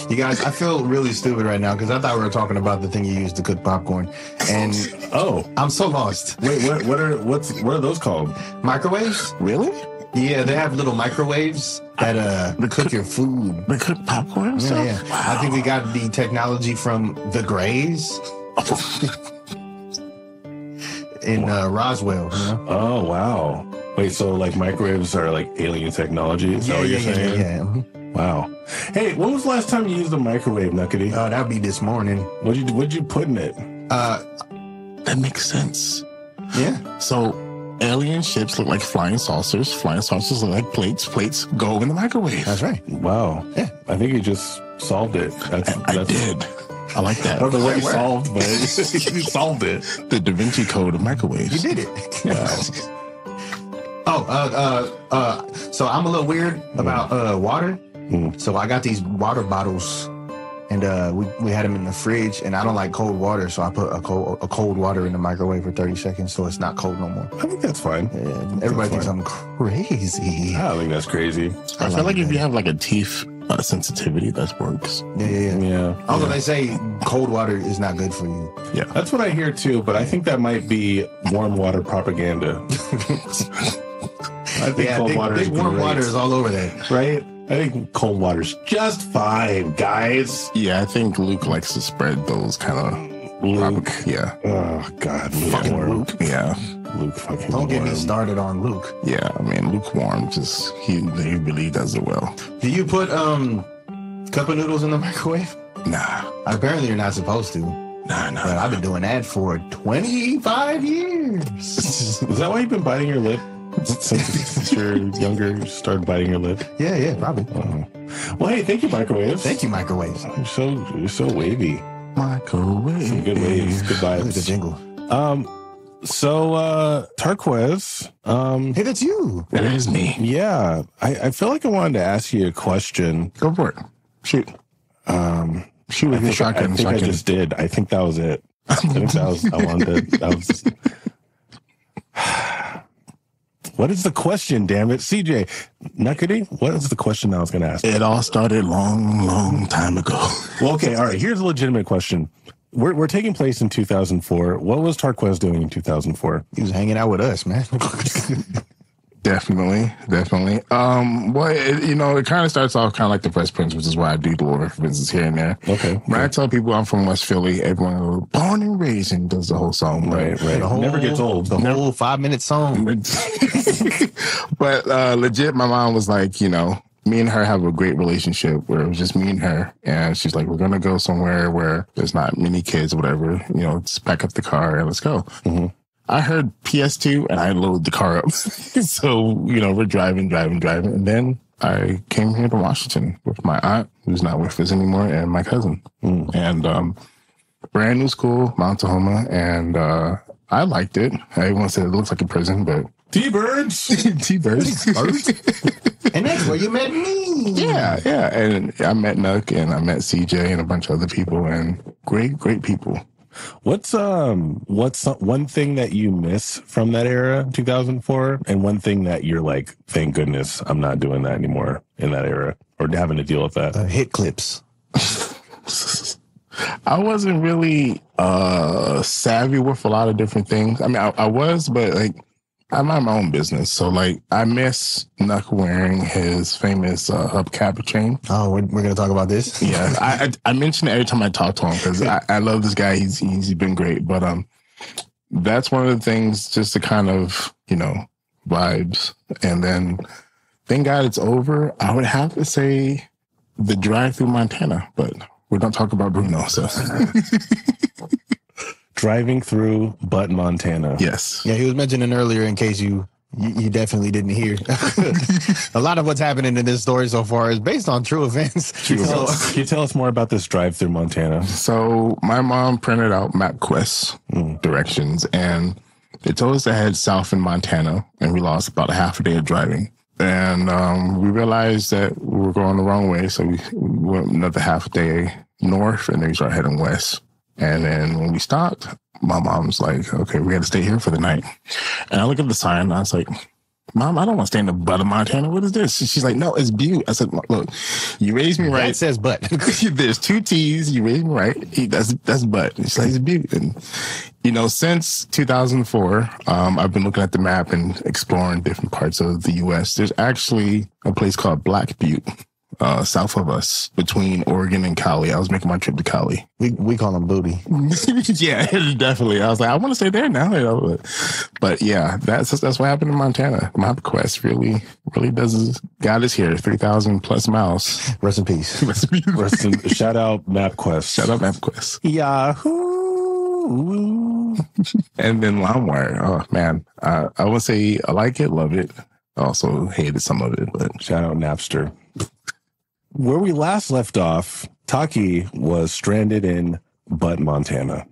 You guys, I feel really stupid right now because I thought we were talking about the thing you use to cook popcorn, and Oh, I'm so lost. wait, what, what are what's what are those called? Microwaves? Really? Yeah, they have little microwaves that uh they cook your food. They cook popcorn and Yeah, stuff? yeah. I think we got the technology from the Grays [laughs] in uh, Roswell. You know? Oh wow. Wait, so like microwaves are like alien technology? Is that what you're saying? yeah. Mhm. Wow. Hey, when was the last time you used a microwave, Nuqady? Uh, that would be this morning. What'd you what'd you put in it? Uh, That makes sense. yeah. So alien ships look like flying saucers. Flying saucers look like plates. Plates go in the microwave. That's right. Wow. Yeah. I think you just solved it. That's, I that's did. I like that. I don't know what you solved, but [laughs] you solved it. The Da Vinci Code of microwaves. You did it. Wow. [laughs] oh, uh, uh, uh, so I'm a little weird about uh, water. Mm. So I got these water bottles, and uh, we we had them in the fridge, and I don't like cold water, so I put a cold a cold water in the microwave for 30 seconds, so it's not cold no more. I think that's fine. Yeah, everybody thinks I'm crazy. I don't think that's crazy. I feel like if you have like a teeth uh, sensitivity, that works. Yeah, yeah, yeah. Yeah. Although they say cold water is not good for you. Yeah. That's what I hear too, but I think that might be warm water propaganda. [laughs] I think Yeah, cold big, water big is warm great, water is all over that. right? I think cold water's just fine, guys. Yeah, I think Luke likes to spread those kind of Luke. Yeah. Oh God, Luke. Fucking warm. Luke. Yeah. Luke fucking Don't get me started on Luke. Yeah. I mean, lukewarm, just, he, he really does it well. Do you put um cup of noodles in the microwave? Nah. Apparently you're not supposed to. Nah, nah. But. I've been doing that for 25 years. [laughs] Is that why you've been biting your lip since, since you're younger? You started biting your lip. yeah, yeah, probably. Oh. Well, hey, thank you, microwaves. Thank you, microwaves. You're so you're so wavy. Microwave. Some good waves, good Look at the jingle. Um, so uh, Tarquez, um, Hey, that's you. That is me. yeah, I, I feel like I wanted to ask you a question. Go for it. Shoot. Um, Shoot I with your think, I, shotgun. think I just did. I think that was it. I think that was. I wanted. To, that was. [laughs] [sighs] [laughs] What is the question? Damn it, CJ Nuqady. What is the question I was going to ask? It all started long, long time ago. [laughs] Well, okay, all right. Here's a legitimate question. We're, we're taking place in 2004. What was Tarquez doing in 2004? He was hanging out with us, man. [laughs] [laughs] Definitely, definitely. Um, well, it, you know, it kind of starts off kind of like the Fresh Prince, which is why I do little references here and there. Okay. When I tell people I'm from West Philly, everyone goes, born and raised and does the whole song. Right, right. The whole- Never gets old. The whole five minute song. [laughs] but uh, legit, my mom was like, you know, me and her have a great relationship where it was just me and her. And she's like, we're going to go somewhere where there's not many kids or whatever. You know, just pack up the car and let's go. I heard PS2 and I loaded the car up. [laughs] so, you know, we're driving, driving, driving. And then I came here to Washington with my aunt, who's not with us anymore, and my cousin. And, um, brand new school, Mount Tahoma. And, uh, I liked it. Everyone said it looks like a prison, but [laughs] [laughs] T-birds. T-birds. And that's where you met me. Yeah, yeah. And I met Nuck and I met CJ and a bunch of other people and great, great people. What's um what's one thing that you miss from that era, 2004, and one thing that you're like, thank goodness I'm not doing that anymore in that era, or having to deal with that. Uh, hit clips. [laughs] I wasn't really uh savvy with a lot of different things. I mean, I, I was, but like, I mind my own business. So like, I miss Nuck wearing his famous uh, hubcap chain. Oh, we're, we're going to talk about this? [laughs] Yeah, I, I I mention it every time I talk to him because I, I love this guy. He's he's been great, but um, that's one of the things just to kind of you know vibes. And then thank God it's over. I would have to say the drive through Montana, but we don't talk about Bruno. So [laughs] Driving through Butt, Montana. yes, Yeah, he was mentioning earlier in case you you, you definitely didn't hear. [laughs] a lot of what's happening in this story so far is based on true events. Can you, tell So- us, can you tell us more about this drive through Montana? So my mom printed out MapQuest directions and it told us to head south in Montana and we lost about a half a day of driving. And um, we realized that we were going the wrong way. So we, we went another half a day north and then we started heading west. And then when we stopped, my mom's like, okay, we got to stay here for the night. And I look at the sign and I was like, Mom, I don't want to stay in the butt of Montana. What is this? She's like, no, it's Butte. I said, look, you raised me right. That says butt. [laughs] There's two T's. You raised me right. He, that's that's butt. It's like it's Butte. And you know, since 2004, um, I've been looking at the map and exploring different parts of the U.S. There's actually a place called Black Butte, uh, south of us, between Oregon and Cali. I was making my trip to Cali. we we call them booty. [laughs] yeah, [laughs] definitely. I was like, I want to stay there now. You know, but, but yeah, that's that's what happened in Montana. MapQuest really, really does got us here. Three thousand plus miles. Rest in peace. [laughs] Rest in- peace. shout out MapQuest. Shout out MapQuest. Yahoo! And then LimeWire. Oh man, uh, I would say I like it, love it. Also hated some of it, but Shout out Napster. Where we last left off, Taki was stranded in Butt, Montana.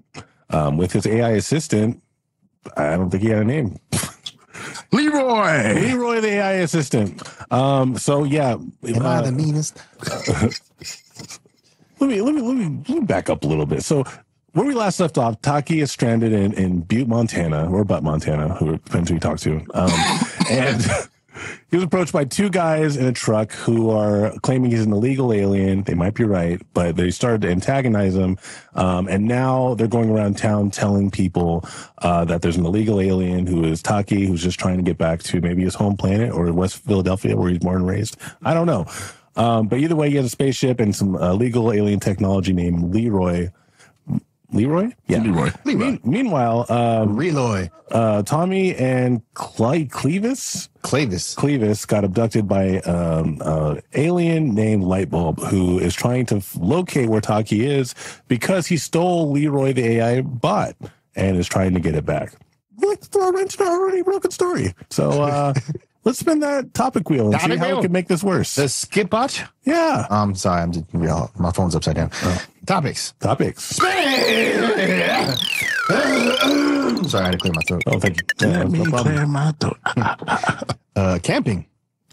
Um, with his AI assistant, I don't think he had a name. [laughs] Leroy. Leroy, the AI assistant. Um, so yeah, Am I uh, the meanest? [laughs] let me let me let me let me back up a little bit. So where we last left off, Taki is stranded in, in Butte, Montana, or Butt, Montana, who depends who you talk to. Um, [laughs] and he was approached by two guys in a truck who are claiming he's an illegal alien. They might be right, but they started to antagonize him. Um, and now they're going around town telling people uh, that there's an illegal alien who is Taki, who's just trying to get back to maybe his home planet or West Philadelphia, where he's born and raised. I don't know. Um, but either way, he has a spaceship and some uh, legal alien technology named Leroy. Leroy? Yeah. Leroy. Mean- meanwhile, um, Reloy. uh, Tommy and Cle- Clevis, Clavis. Clevis got abducted by um, uh, alien named Lightbulb, who is trying to locate where Taki is because he stole Leroy the AI bot and is trying to get it back. Like I mentioned already, broken story. So uh, [laughs] let's spin that topic wheel and see how wheel. we can make this worse. The skip bot. yeah, I'm sorry. I'm just, yeah, my phone's upside down. Topics. topics. [coughs] Sorry, I had to clear my throat. Oh, thank you. Yeah, Let no me problem. clear my throat. [laughs] Uh, camping.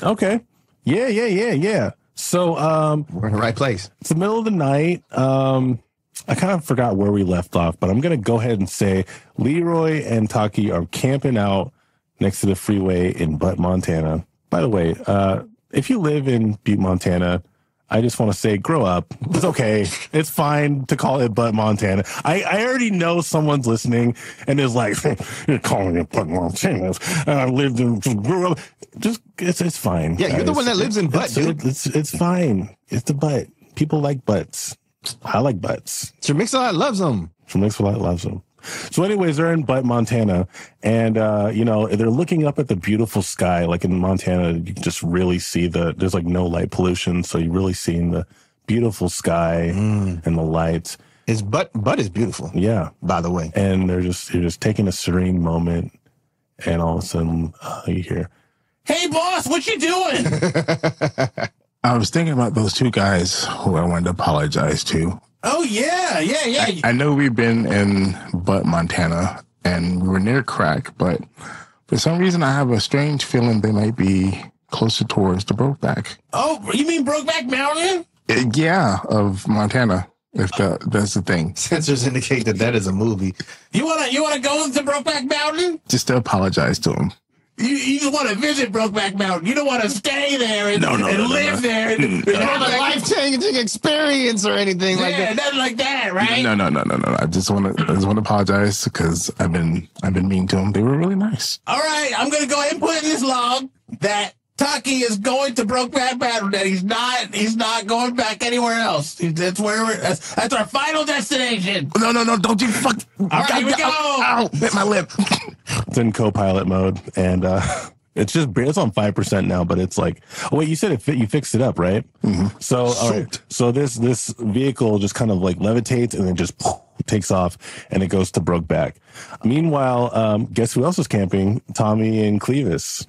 Okay. Yeah, yeah, yeah, yeah. So um, We're in the right place. it's the middle of the night. Um, I kind of forgot where we left off, but I'm going to go ahead and say Leroy and Taki are camping out next to the freeway in Butte, Montana. By the way, uh, if you live in Butte, Montana, I just want to say, grow up. It's okay. it's fine to call it Butte, Montana. I, I already know someone's listening and is like, [laughs] you're calling it Butte, Montana. And I lived in, grew up. Just, it's, it's fine. Yeah, you're the one that lives in Butte, It's, dude. it's, it's fine. It's the butt. People like butts. I like butts. Sir Mix-a-Lot loves them. So Mix-a-Lot loves them. So, anyways, they're in Butte, Montana, and uh, you know they're looking up at the beautiful sky. Like in Montana, you can just really see the. There's like no light pollution, so you're really seeing the beautiful sky Mm. and the lights. His butt butt is beautiful. Yeah, By the way. and they're just they're just taking a serene moment, and all of a sudden uh, you hear, Hey, boss, what you doing? [laughs] I was thinking about those two guys who I wanted to apologize to. Oh, yeah, yeah, yeah. I know we've been in Butt, Montana, and we were near Crack, but for some reason I have a strange feeling they might be closer towards the Brokeback. oh, you mean Brokeback Mountain? Uh, Yeah, of Montana, if the, that's the thing. Sensors indicate that that is a movie. You wanna you wanna go to Brokeback Mountain? Just to apologize to them. You, you just want to visit Brokeback Mountain. You don't want to stay there and, No, no, and no, no, live no. there and, [laughs] and have a a life. life-changing experience or anything like that. nothing like that, right? No, no, no, no, no. I just want to, I just want to apologize because I've been, I've been mean to them. They were really nice. All right, I'm gonna go ahead and put in this log that Taki is going to Brokeback Mountain. That he's not, he's not going back anywhere else. That's where we're. That's, that's our final destination. No, no, no! Don't you fuck! All right, here we go. Ow, ow, bit my lip. it's in co-pilot mode, and uh, it's just it's on five percent now. But it's like, oh wait, you said it fit, you fixed it up, right? So all right, so this this vehicle just kind of like levitates and then just [laughs] takes off, and it goes to Brokeback. Meanwhile, um, guess who else is camping? Tommy and Clevis,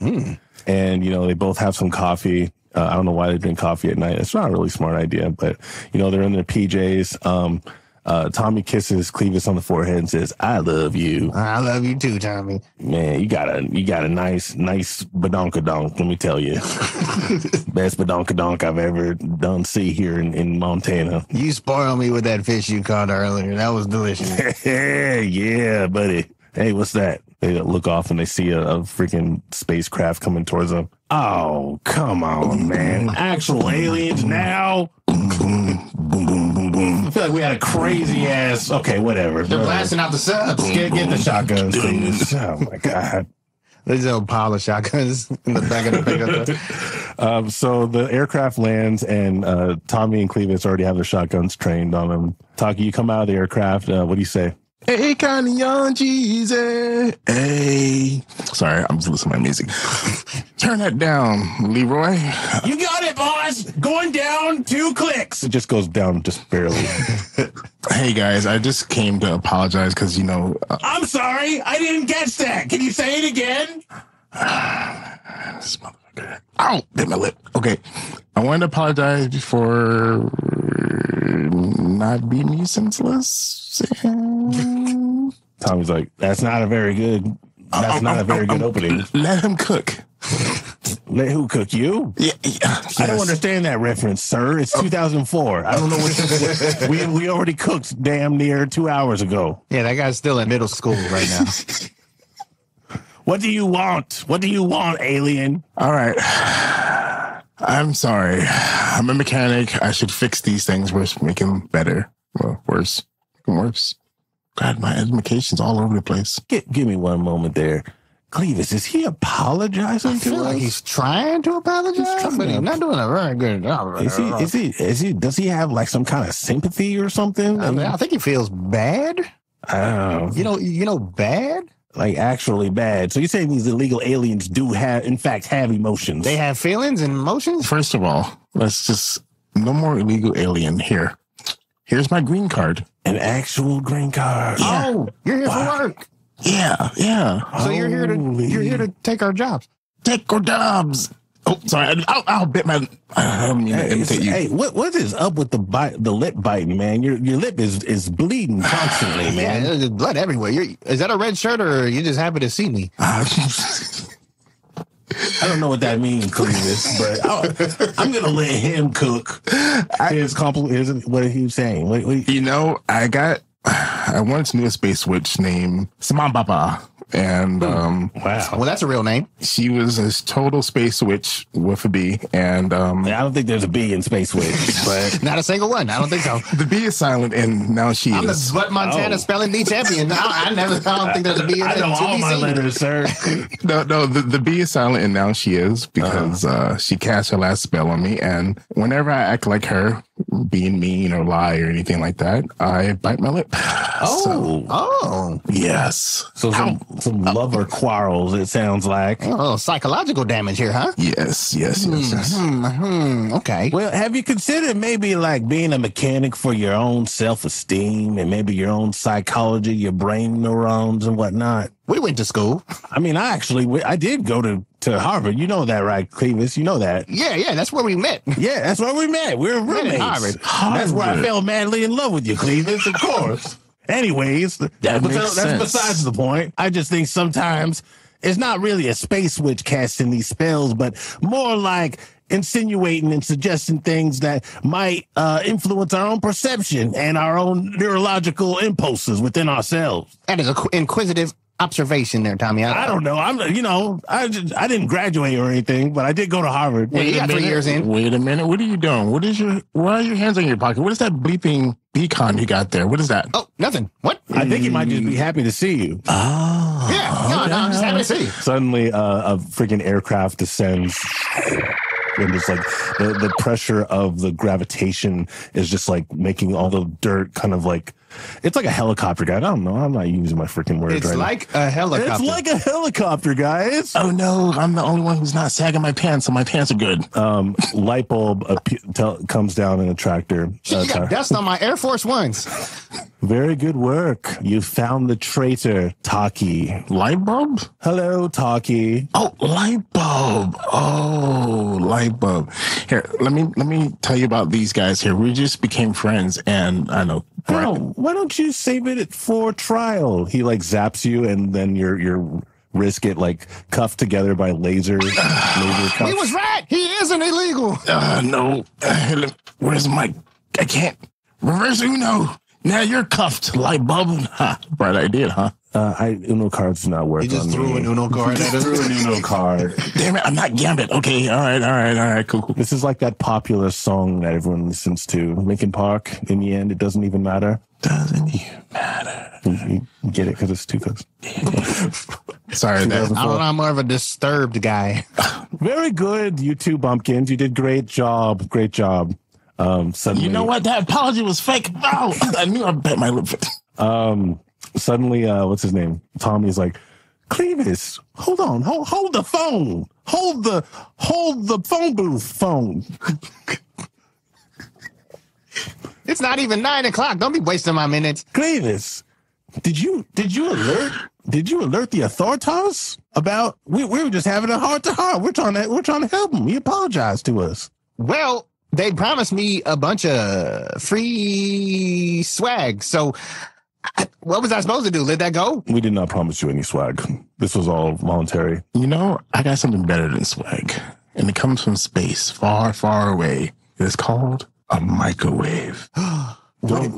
and you know they both have some coffee. Uh, I don't know why they drink coffee at night. It's not a really smart idea, but you know they're in their PJs. Um, Uh, Tommy kisses Clevis on the forehead and says, "I love you, I love you too, Tommy. man. You got a you got a nice nice badonkadonk. Let me tell you, [laughs] best badonkadonk I've ever done see here in, in Montana. You spoiled me with that fish you caught earlier. That was delicious. [laughs] yeah, buddy. Hey, what's that? They look off and they see a, a freaking spacecraft coming towards them. Oh, come on, man. Actual aliens now? [laughs] Boom, boom, boom, boom, boom. I feel like we had a crazy ass. Okay, whatever. They're blasting out the subs. Get, get the shotguns, please. Oh, my God. There's a pile of shotguns in the back of the pickup. [laughs] Um, so the aircraft lands, and uh, Tommy and Clevis already have their shotguns trained on them. Taki, you come out of the aircraft. Uh, what do you say? Hey, Connie on Jesus. Hey. Sorry, I'm just listening to my music. [laughs] Turn that down, Leroy. You got it, boss. Going down two clicks. It just goes down just barely. [laughs] Hey, guys, I just came to apologize because, you know, uh, I'm sorry. I didn't catch that. Can you say it again? [sighs] this motherfucker. Ow, bit my lip. Okay. I wanted to apologize for not being you senseless. Tommy's like, that's not a very good. That's not a very good opening. Let him cook. Let who cook you? Yeah, yeah. I don't understand that reference, sir. It's 2004. I don't know what we we already cooked damn near two hours ago. Yeah, that guy's still in middle school right now. [laughs] What do you want? What do you want, alien? All right. I'm sorry. I'm a mechanic. I should fix these things. We're making them better. Well, worse. Worse. God, my education's all over the place. Gi- give me one moment there. Clevis, is he apologizing I to feel us? like he's trying to apologize, trying but he's not doing a very good job. is he? Is he? Is he? Does he have like some kind of sympathy or something? I, mean, I think he feels bad. I don't know. You know, you know, bad. Like actually bad. So you're saying these illegal aliens do have, in fact, have emotions? They have feelings and emotions. First of all, let's just no more illegal alien here. Here's my green card. an actual green card. Oh, you're here for work, Yeah, yeah. so you're here to you're here to take our jobs. Take our dubs. Oh, sorry. I'll, I'll bit my. Um, I to Hey, imitate you. hey, what what is up with the bite, the lip biting, man? Your your lip is is bleeding constantly, [sighs] Yeah, man. there's blood everywhere. You're, is that a red shirt or are you just happy to see me? [laughs] I don't know what that means, Clevis, but I'll, I'm gonna let him cook his compl- his what he was saying. You know, I got. [sighs] I wanted to know a space witch named Samambaba. And um, wow. Well, that's a real name. she was a total space witch with a bee. And um, I don't think there's a bee in Space Witch, [laughs] but Not a single one. I don't think so. the bee is silent, and now she I'm the is. Butt Montana Oh. spelling bee champion. I, I never. I don't think there's a bee in I know all my seen. letters, sir. [laughs] No, no, the, the bee is silent, and now she is because Uh-huh. uh, she cast her last spell on me. And whenever I act like her, being mean or lie or anything like that, I bite my lip. [laughs] Oh, Oh, Yes. so some some lover quarrels. It sounds like. oh, psychological damage here, huh? Yes, yes, yes, yes. Hmm, hmm, okay. Well, have you considered maybe like being a mechanic for your own self esteem and maybe your own psychology, your brain neurons and whatnot? We went to school. I mean, I actually I did go to to Harvard. You know that, right, Clevis? You know that. Yeah, yeah, that's where we met. Yeah, that's where we met. We were Met roommates. at Harvard. That's where I fell madly in love with you, Clevis. Of course. Anyways, that makes that's sense. besides the point. I just think sometimes it's not really a space witch casting these spells, but more like insinuating and suggesting things that might uh, influence our own perception and our own neurological impulses within ourselves. That is an inquisitive observation there, Tommy. I I, don't know. I'm, you know, I just, I didn't graduate or anything, but I did go to Harvard. Yeah, you got three years in. Wait a minute. What are you doing? What is your? Why are your hands in your pocket? What is that bleeping beacon you got there? What is that? Oh, nothing. What? I think he might just be happy to see you. Oh, yeah, no, no, I'm just happy to see you. Suddenly, uh, a freaking aircraft descends. And just like the, the pressure of the gravitation is just like making all the dirt kind of like It's like a helicopter guy. I don't know. I'm not using my freaking words It's right like a helicopter. It's like a helicopter, guys. Oh no, I'm the only one who's not sagging my pants, so my pants are good. Um, light bulb appe- tel- comes down in a tractor. Uh, you got dust on my Air Force Ones. very good work. You found the traitor, Taki. Light bulb? Hello, Taki. Oh, light bulb. Oh, light bulb. Here, let me let me tell you about these guys here. We just became friends, and I know. Oh, why don't you save it for trial? He like zaps you, and then your your wrists get like cuffed together by laser [sighs] laser cuffs. He was right. He isn't illegal. Uh, no. Uh, Where's my? I can't. Reverse Uno. Now you're cuffed, light bulb. [laughs] Ha, bright idea, huh? Uh, I Uno cards do not work. He just on threw me. an Uno [laughs] card at threw us. an Uno card. [laughs] Damn it, I'm not Gambit. Okay, all right, all right, all right, cool, cool. This is like that popular song that everyone listens to, Linkin Park. In the end, it doesn't even matter. Doesn't even matter. You, you get it because it's two coast. [laughs] Sorry, that, I don't know. I'm more of a disturbed guy. [laughs] Very good, you two bumpkins. You did great job. Great job. Um, suddenly, you know what? That apology was fake. Oh, I knew I bet my lip. Um, suddenly, uh, what's his name? Tommy's like, Clevis, hold on, hold, hold the phone, hold the, hold the phone booth phone. [laughs] It's not even nine o'clock. Don't be wasting my minutes. Clevis, did you, did you alert, did you alert the authorities about? We, we were just having a heart to heart. We're trying to, we're trying to help him. He apologized to us. Well, they promised me a bunch of free swag. So, I, what was I supposed to do? Let that go? We did not promise you any swag. This was all voluntary. You know, I got something better than swag, and it comes from space, far, far away. It's called a microwave. [gasps] Don't,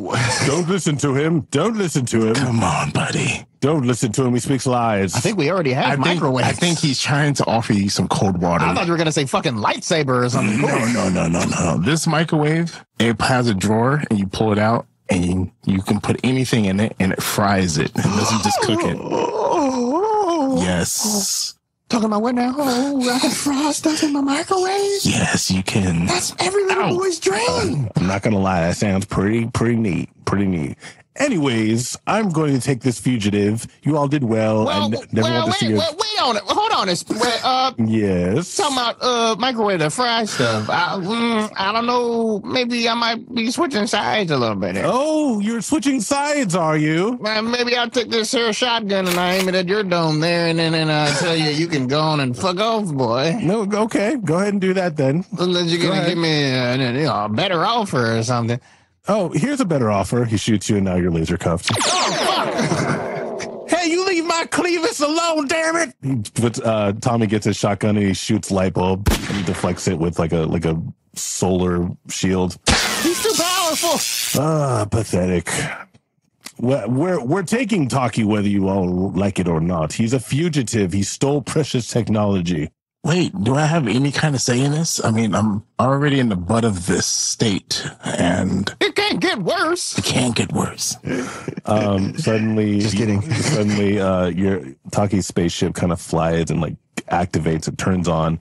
don't listen to him. Don't listen to him. Come on, buddy. Don't listen to him. He speaks lies. I think we already have I think, microwaves. I think he's trying to offer you some cold water. I thought you were gonna say fucking lightsaber or something. No, no, no, no, no. This microwave, it has a drawer and you pull it out and you, you can put anything in it and it fries it. It doesn't just cook it. Oh, [gasps] Yes. Talking about what now? Oh, I can fry stuff in my microwave. Yes, you can. That's every little Ow. boy's dream. I'm not gonna lie, that sounds pretty, pretty neat, pretty neat. Anyways, I'm going to take this fugitive. You all did well. Well, I n- never well want to wait, see your. wait, wait on it. Hold on. It's, uh, Yes. talking about uh microwave to fry stuff. I, mm, I don't know. Maybe I might be switching sides a little bit. Here. Oh, you're switching sides, are you? Uh, maybe I'll take this here shotgun and I aim it at your dome there, and then and I tell you you can go on and fuck off, boy. No, okay. Go ahead and do that then. Unless you're gonna ahead. give me uh, you know, a better offer or something. Oh, here's a better offer. He shoots you, and now you're laser cuffed. Oh, fuck! Hey, you leave my Clevis alone, damn it! He puts, uh, Tommy gets his shotgun and he shoots light bulb and he deflects it with like a like a solar shield. He's too powerful. Ah, pathetic. We're, we're, we're taking Taki whether you all like it or not. He's a fugitive. He stole precious technology. Wait, do I have any kind of say in this? I mean, I'm already in the butt of this state and It can't get worse. it can't get worse. [laughs] Um, suddenly, Just kidding. [laughs] suddenly, uh, your Taki's spaceship kind of flies and like activates. It turns on,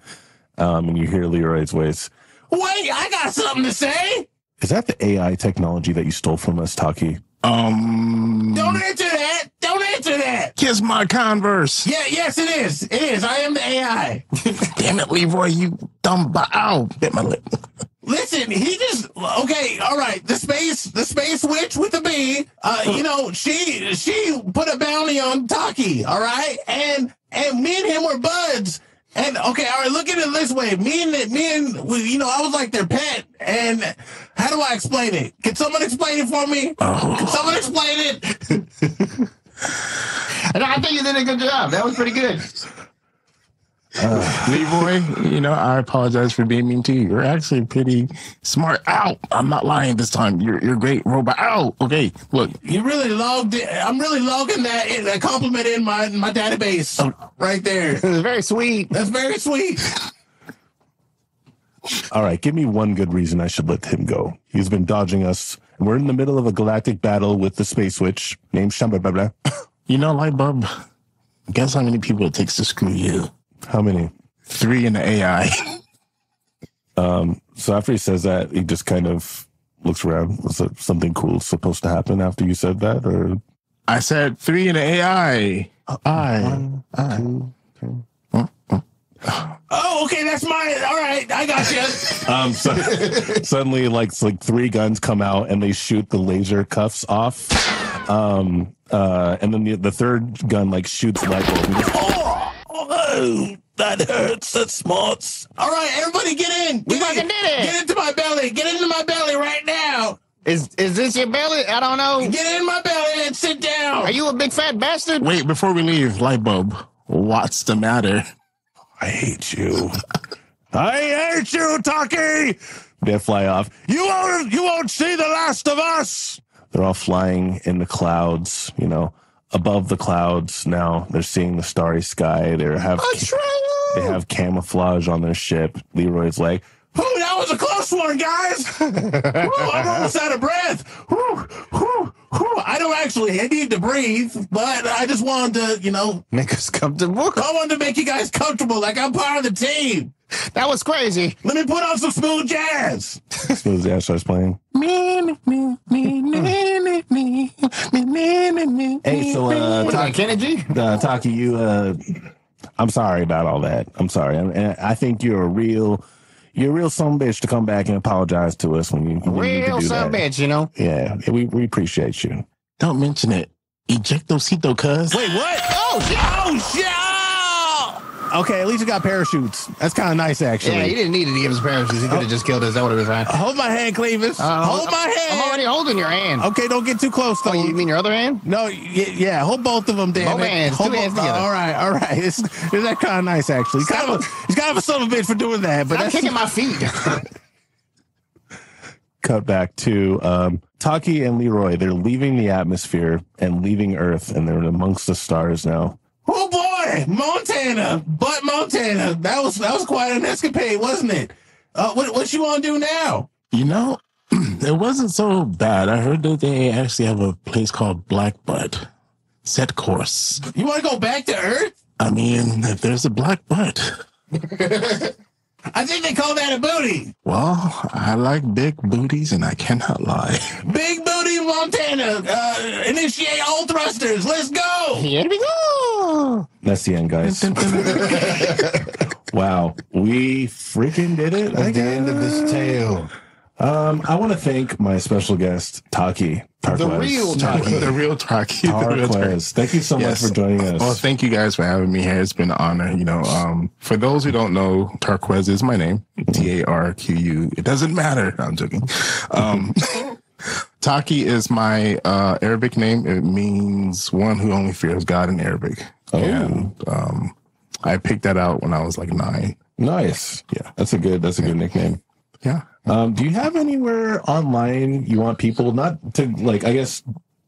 um, and you hear Leroy's voice. Wait, I got something to say. Is that the AI technology that you stole from us, Taki? Um, Don't answer that. Don't answer that. kiss my Converse. Yeah, yes, it is. It is. I am the AI. [laughs] Damn it, Leroy, you dumb. Bo- Ow, bit my lip. Listen, he just okay. All right, the space, the space witch with the bee. Uh, you know, she she put a bounty on Taki. All right, and and me and him were buds. And okay, all right. Look at it this way. Me and me and we- you know, I was like their pet. And how do I explain it? Can someone explain it for me? Oh. Can someone explain it? [laughs] And I think you did a good job. That was pretty good. [laughs] Leroy, you know, I apologize for being mean to you. You're actually pretty smart. Ow, I'm not lying this time. You're you're great, robot. Ow. Okay, look, You really logged. It. I'm really logging that in, that compliment in my my database oh. right there. [laughs] It was very sweet. That's very sweet. All right, give me one good reason I should let him go. He's been dodging us, we're in the middle of a galactic battle with the space witch named Shamba blah, blah. you know, Lightbulb. Guess how many people it takes to screw you? How many? Three in the AI. [laughs] Um, so after he says that, he just kind of looks around. Was something cool supposed to happen after you said that, or I said three in the AI. I. One, I. two, three. Oh, okay, that's mine. All right, I got you. [laughs] um, so, suddenly like like three guns come out and they shoot the laser cuffs off, um, uh, and then the, the third gun like shoots bulb. oh, oh, that hurts. That smarts. All right, everybody, get in. We Get fucking in. did it. Get into my belly. Get into my belly right now. Is is this your belly? I don't know. Get in my belly and sit down. Are you a big fat bastard? Wait, before we leave, light bulb. What's the matter? I hate you. I hate you, Taki. They fly off. You won't. You won't see the last of us. They're all flying in the clouds. You know, above the clouds. Now they're seeing the starry sky. They have they have camouflage on their ship. Leroy's like, Ooh, that was a close one, guys. [laughs] I'm almost out of breath. I don't actually need to breathe, but I just wanted to, you know, Make us comfortable. I wanted to make you guys comfortable, like I'm part of the team. That was crazy. Let me put on some smooth jazz. smooth jazz starts playing. Hey, so uh, What Taki, is that, Kennedy? uh, Taki, you. Uh, I'm sorry about all that. I'm sorry, and, and I think you're a real, you're a real son bitch to come back and apologize to us when you when you need to Real do son that. bitch, you know. Yeah, we we appreciate you. Don't mention it. Ejectocito, cuz. Wait, what? Oh shit! Oh shit! Okay, at least you got parachutes. That's kind of nice, actually. Yeah, he didn't need to give us parachutes. He could have just killed us. That would have been fine. Hold my hand, Clevis. Uh, hold my hand. I'm already holding your hand. Okay, don't get too close though. Oh, you mean your other hand? No, yeah, hold both of them, damn Both it. hands, hold two hands together. All right, all right. [laughs] It's, it's that kind of nice, actually. He's kind of a, he's kind of a son of a bitch for doing that, but I'm kicking my feet. [laughs] cut back to um, Taki and Leroy. They're leaving the atmosphere and leaving Earth, and they're amongst the stars now. Oh boy, Montana, but Montana. That was that was quite an escapade, wasn't it? Uh, what what you want to do now? You know, [clears throat] it wasn't so bad. I heard that they actually have a place called Black Butt. Set course. You want to go back to Earth? I mean, if there's a black butt, [laughs] I think they call that a booty. well, I like big booties and I cannot lie. Big booty Montana. Uh, initiate all thrusters. Let's go. Here we go. That's the end, guys. [laughs] wow, we freaking did it! At the end of this tale. Um, I want to thank my special guest Taki Tarquez. The real Taki. the real Taki. The real Taki. Tarquez. Thank you so Yes. much for joining us. Well, thank you guys for having me here. It's been an honor. You know, um, for those who don't know, Tarquez is my name. T A R Q U. It doesn't matter. I'm joking. Um, [laughs] Taki is my uh, Arabic name. It means one who only fears God in Arabic. Oh. And um, I picked that out when I was like nine. nice. Yeah. That's a good. That's a good nickname. Yeah. Um, do you have anywhere online you want people not to like? I guess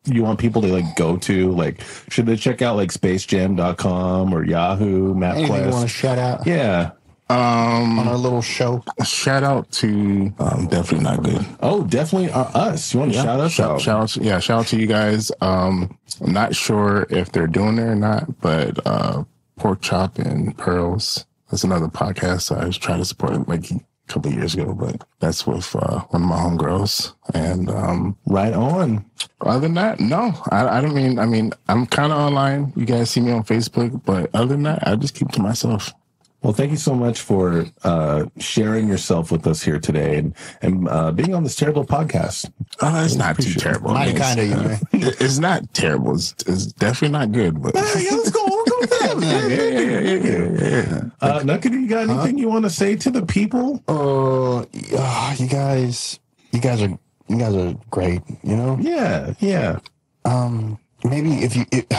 you want people to like go to like. Should they check out like SpaceJam.com or Yahoo Anything you want to shout out Yeah. Um, on our little show? shout out to um, definitely not good. Oh, definitely uh, us. You want to shout us shout, out? Shout out, to, yeah, shout out to you guys. Um, I'm not sure if they're doing it or not, but uh, Pork Chop and Pearls. That's another podcast I was trying to support like a couple of years ago, but that's with uh, one of my homegirls. And um, Right on. other than that, no, I, I don't mean. I mean, I'm kind of online. You guys see me on Facebook, but other than that, I just keep to myself. Well, thank you so much for uh, sharing yourself with us here today and and uh, being on this terrible podcast. Oh, it's not too terrible. I Mighty kind of you, man. it's, [laughs] it's not terrible. It's, it's definitely not good, but. yeah, let's go. We'll go with [laughs] yeah, yeah, yeah, yeah, yeah, yeah. Uh, Nucky, you got anything you want to say to the people? Uh, yeah, you guys, you guys are, you guys are great. You know, Yeah, yeah. um, maybe if you, it,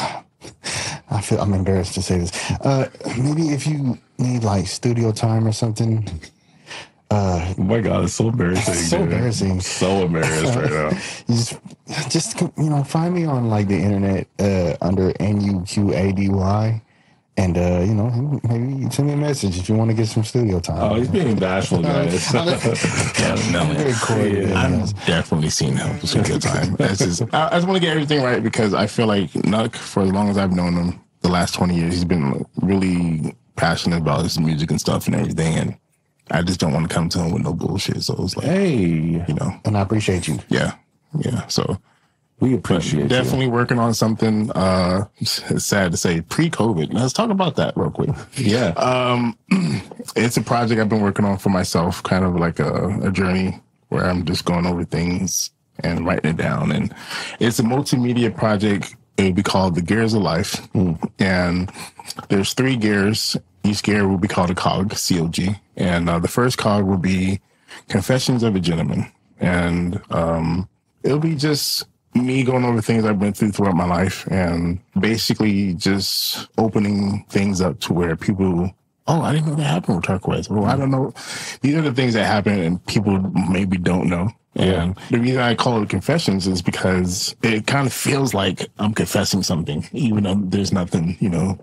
I feel I'm embarrassed to say this. Uh, maybe if you need like studio time or something. Uh, Oh my God, it's so embarrassing. [laughs] so dude. embarrassing. I'm so embarrassed right now. [laughs] Just, just you know, find me on like the internet uh, under N U Q A D Y, and uh, you know, maybe send me a message if you want to get some studio time. Oh, he's being bashful, guys. [laughs] Yeah, no, I'm very coy, Yeah. man. I've definitely seen him. It's a good [laughs] time. Just, I, I just want to get everything right because I feel like Nuck, for as long as I've known him, the last 20 years, he's been really passionate about his music and stuff and everything. And I just don't want to come to him with no bullshit. So it's like, Hey, you know, And I appreciate you. yeah, yeah. So we appreciate you. definitely working on something. Uh, sad to say, pre-COVID. Let's talk about that real quick. Yeah. Um, [clears throat] it's a project I've been working on for myself, kind of like a, a journey where I'm just going over things and writing it down. And it's a multimedia project. It would be called the Gears of Life. And there's three gears. Each gear will be called a cog, COG. And uh, the first cog will be Confessions of a Gentleman. And um, it'll be just me going over things I've been through throughout my life and basically just opening things up to where people, oh, I didn't know that happened with Tarquez. Oh, I don't know. These are the things that happen and people maybe don't know. And the reason I call it confessions is because it kind of feels like I'm confessing something, even though there's nothing, you know.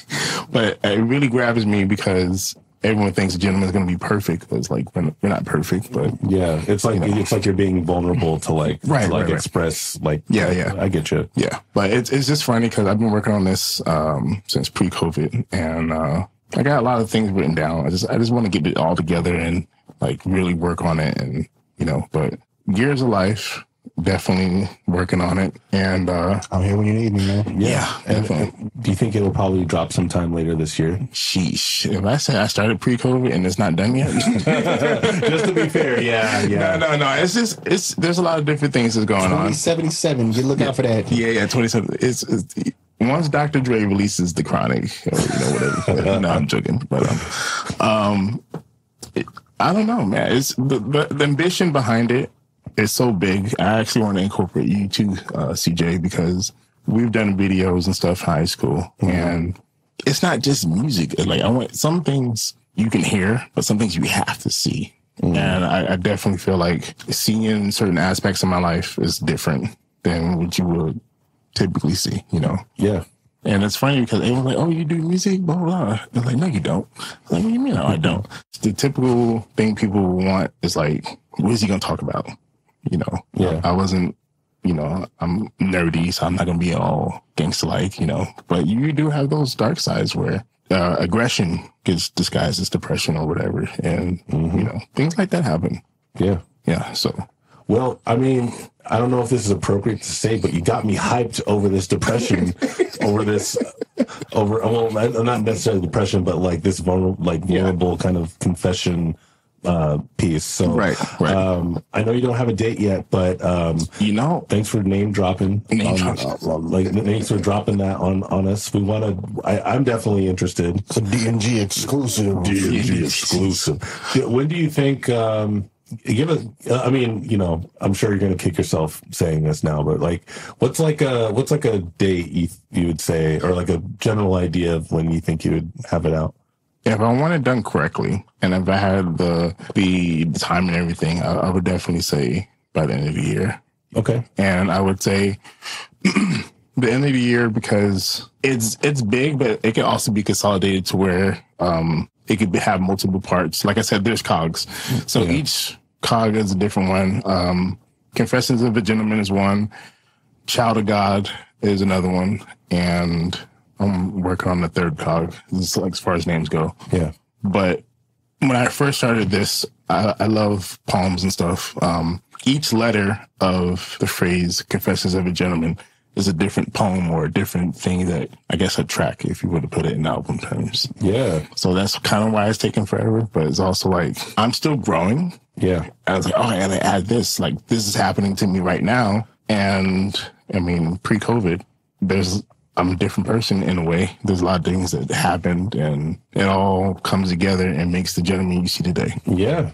[laughs] but it really grabs me because everyone thinks a gentleman's going to be perfect. But it's like, we're we're not perfect, but Yeah, it's like it's like you're being vulnerable to like Right, to like right, right. express like Yeah, yeah. I get you. Yeah, but it's it's just funny because I've been working on this um, since pre-COVID, and uh, I got a lot of things written down. I just I just want to get it all together and like really work on it, and you know. But Gears of Life, definitely working on it, and uh, I'm here when you need me, man. yeah, And, definitely. and do you think it'll probably drop sometime later this year? Sheesh, if I say I started pre-COVID and it's not done yet. [laughs] [laughs] Just to be fair, yeah, yeah. No, no, no. It's just it's there's a lot of different things that's going on. 2077. You look out for that. Yeah, yeah, 27. It's, it's once Dr. Dre releases the chronic, or, you know, [laughs] whatever. no, I'm joking. But um, um it, I don't know, man. It's the, the, the ambition behind it is so big. I actually want to incorporate you too, uh, CJ, because we've done videos and stuff in high school, mm-hmm. and it's not just music. Like I want some things you can hear, but some things you have to see. Mm-hmm. And I, I definitely feel like seeing certain aspects of my life is different than what you would typically see, you know. Yeah. And it's funny because everyone's like, "Oh, you do music, blah blah." blah. Like, "No, you don't." I'm like, what do you mean? No, I mm-hmm. don't. The typical thing people want is like, "What is he gonna talk about?" You know. Yeah. I wasn't. You know, I'm nerdy, so I'm not gonna be all gangster like. You know, but you do have those dark sides where uh, aggression gets disguised as depression or whatever, and you know, things like that happen. Yeah. Yeah. So Well, I mean, I don't know if this is appropriate to say, but you got me hyped over this depression, [laughs] over this, over well, not necessarily depression, but like this vulnerable, like vulnerable kind of confession uh piece. So, Right, right. Um, I know you don't have a date yet, but um, you know, thanks for name dropping. Name on- dropping. uh, like thanks for dropping that on on us. We want to. I'm definitely interested. It's a DNG exclusive. DNG exclusive. When do you think? Um, give us. uh, I mean, you know, I'm sure you're going to kick yourself saying this now, but like, what's like a what's like a date you you would say, or like a general idea of when you think you would have it out? If I want it done correctly, and if I had the the time and everything, I, I would definitely say by the end of the year. Okay. And I would say [clears throat] the end of the year because it's it's big, but it can also be consolidated to where um it could have multiple parts. Like I said, there's cogs, so each cog is a different one. Um, Confessions of a Gentleman is one. Child of God is another one, and I'm working on the third cog. This like as far as names go. Yeah. But when I first started this, I, I love poems and stuff. Um, each letter of the phrase "Confessions of a Gentleman" is a different poem or a different thing that I guess a track, if you were to put it in album terms. Yeah. So that's kind of why it's taken forever. But it's also like I'm still growing. Yeah. I was like, oh, and I gotta add this. Like this is happening to me right now. And I mean, pre-COVID, there's I'm a different person in a way. There's a lot of things that happened, and it all comes together and makes the gentleman you see today. Yeah.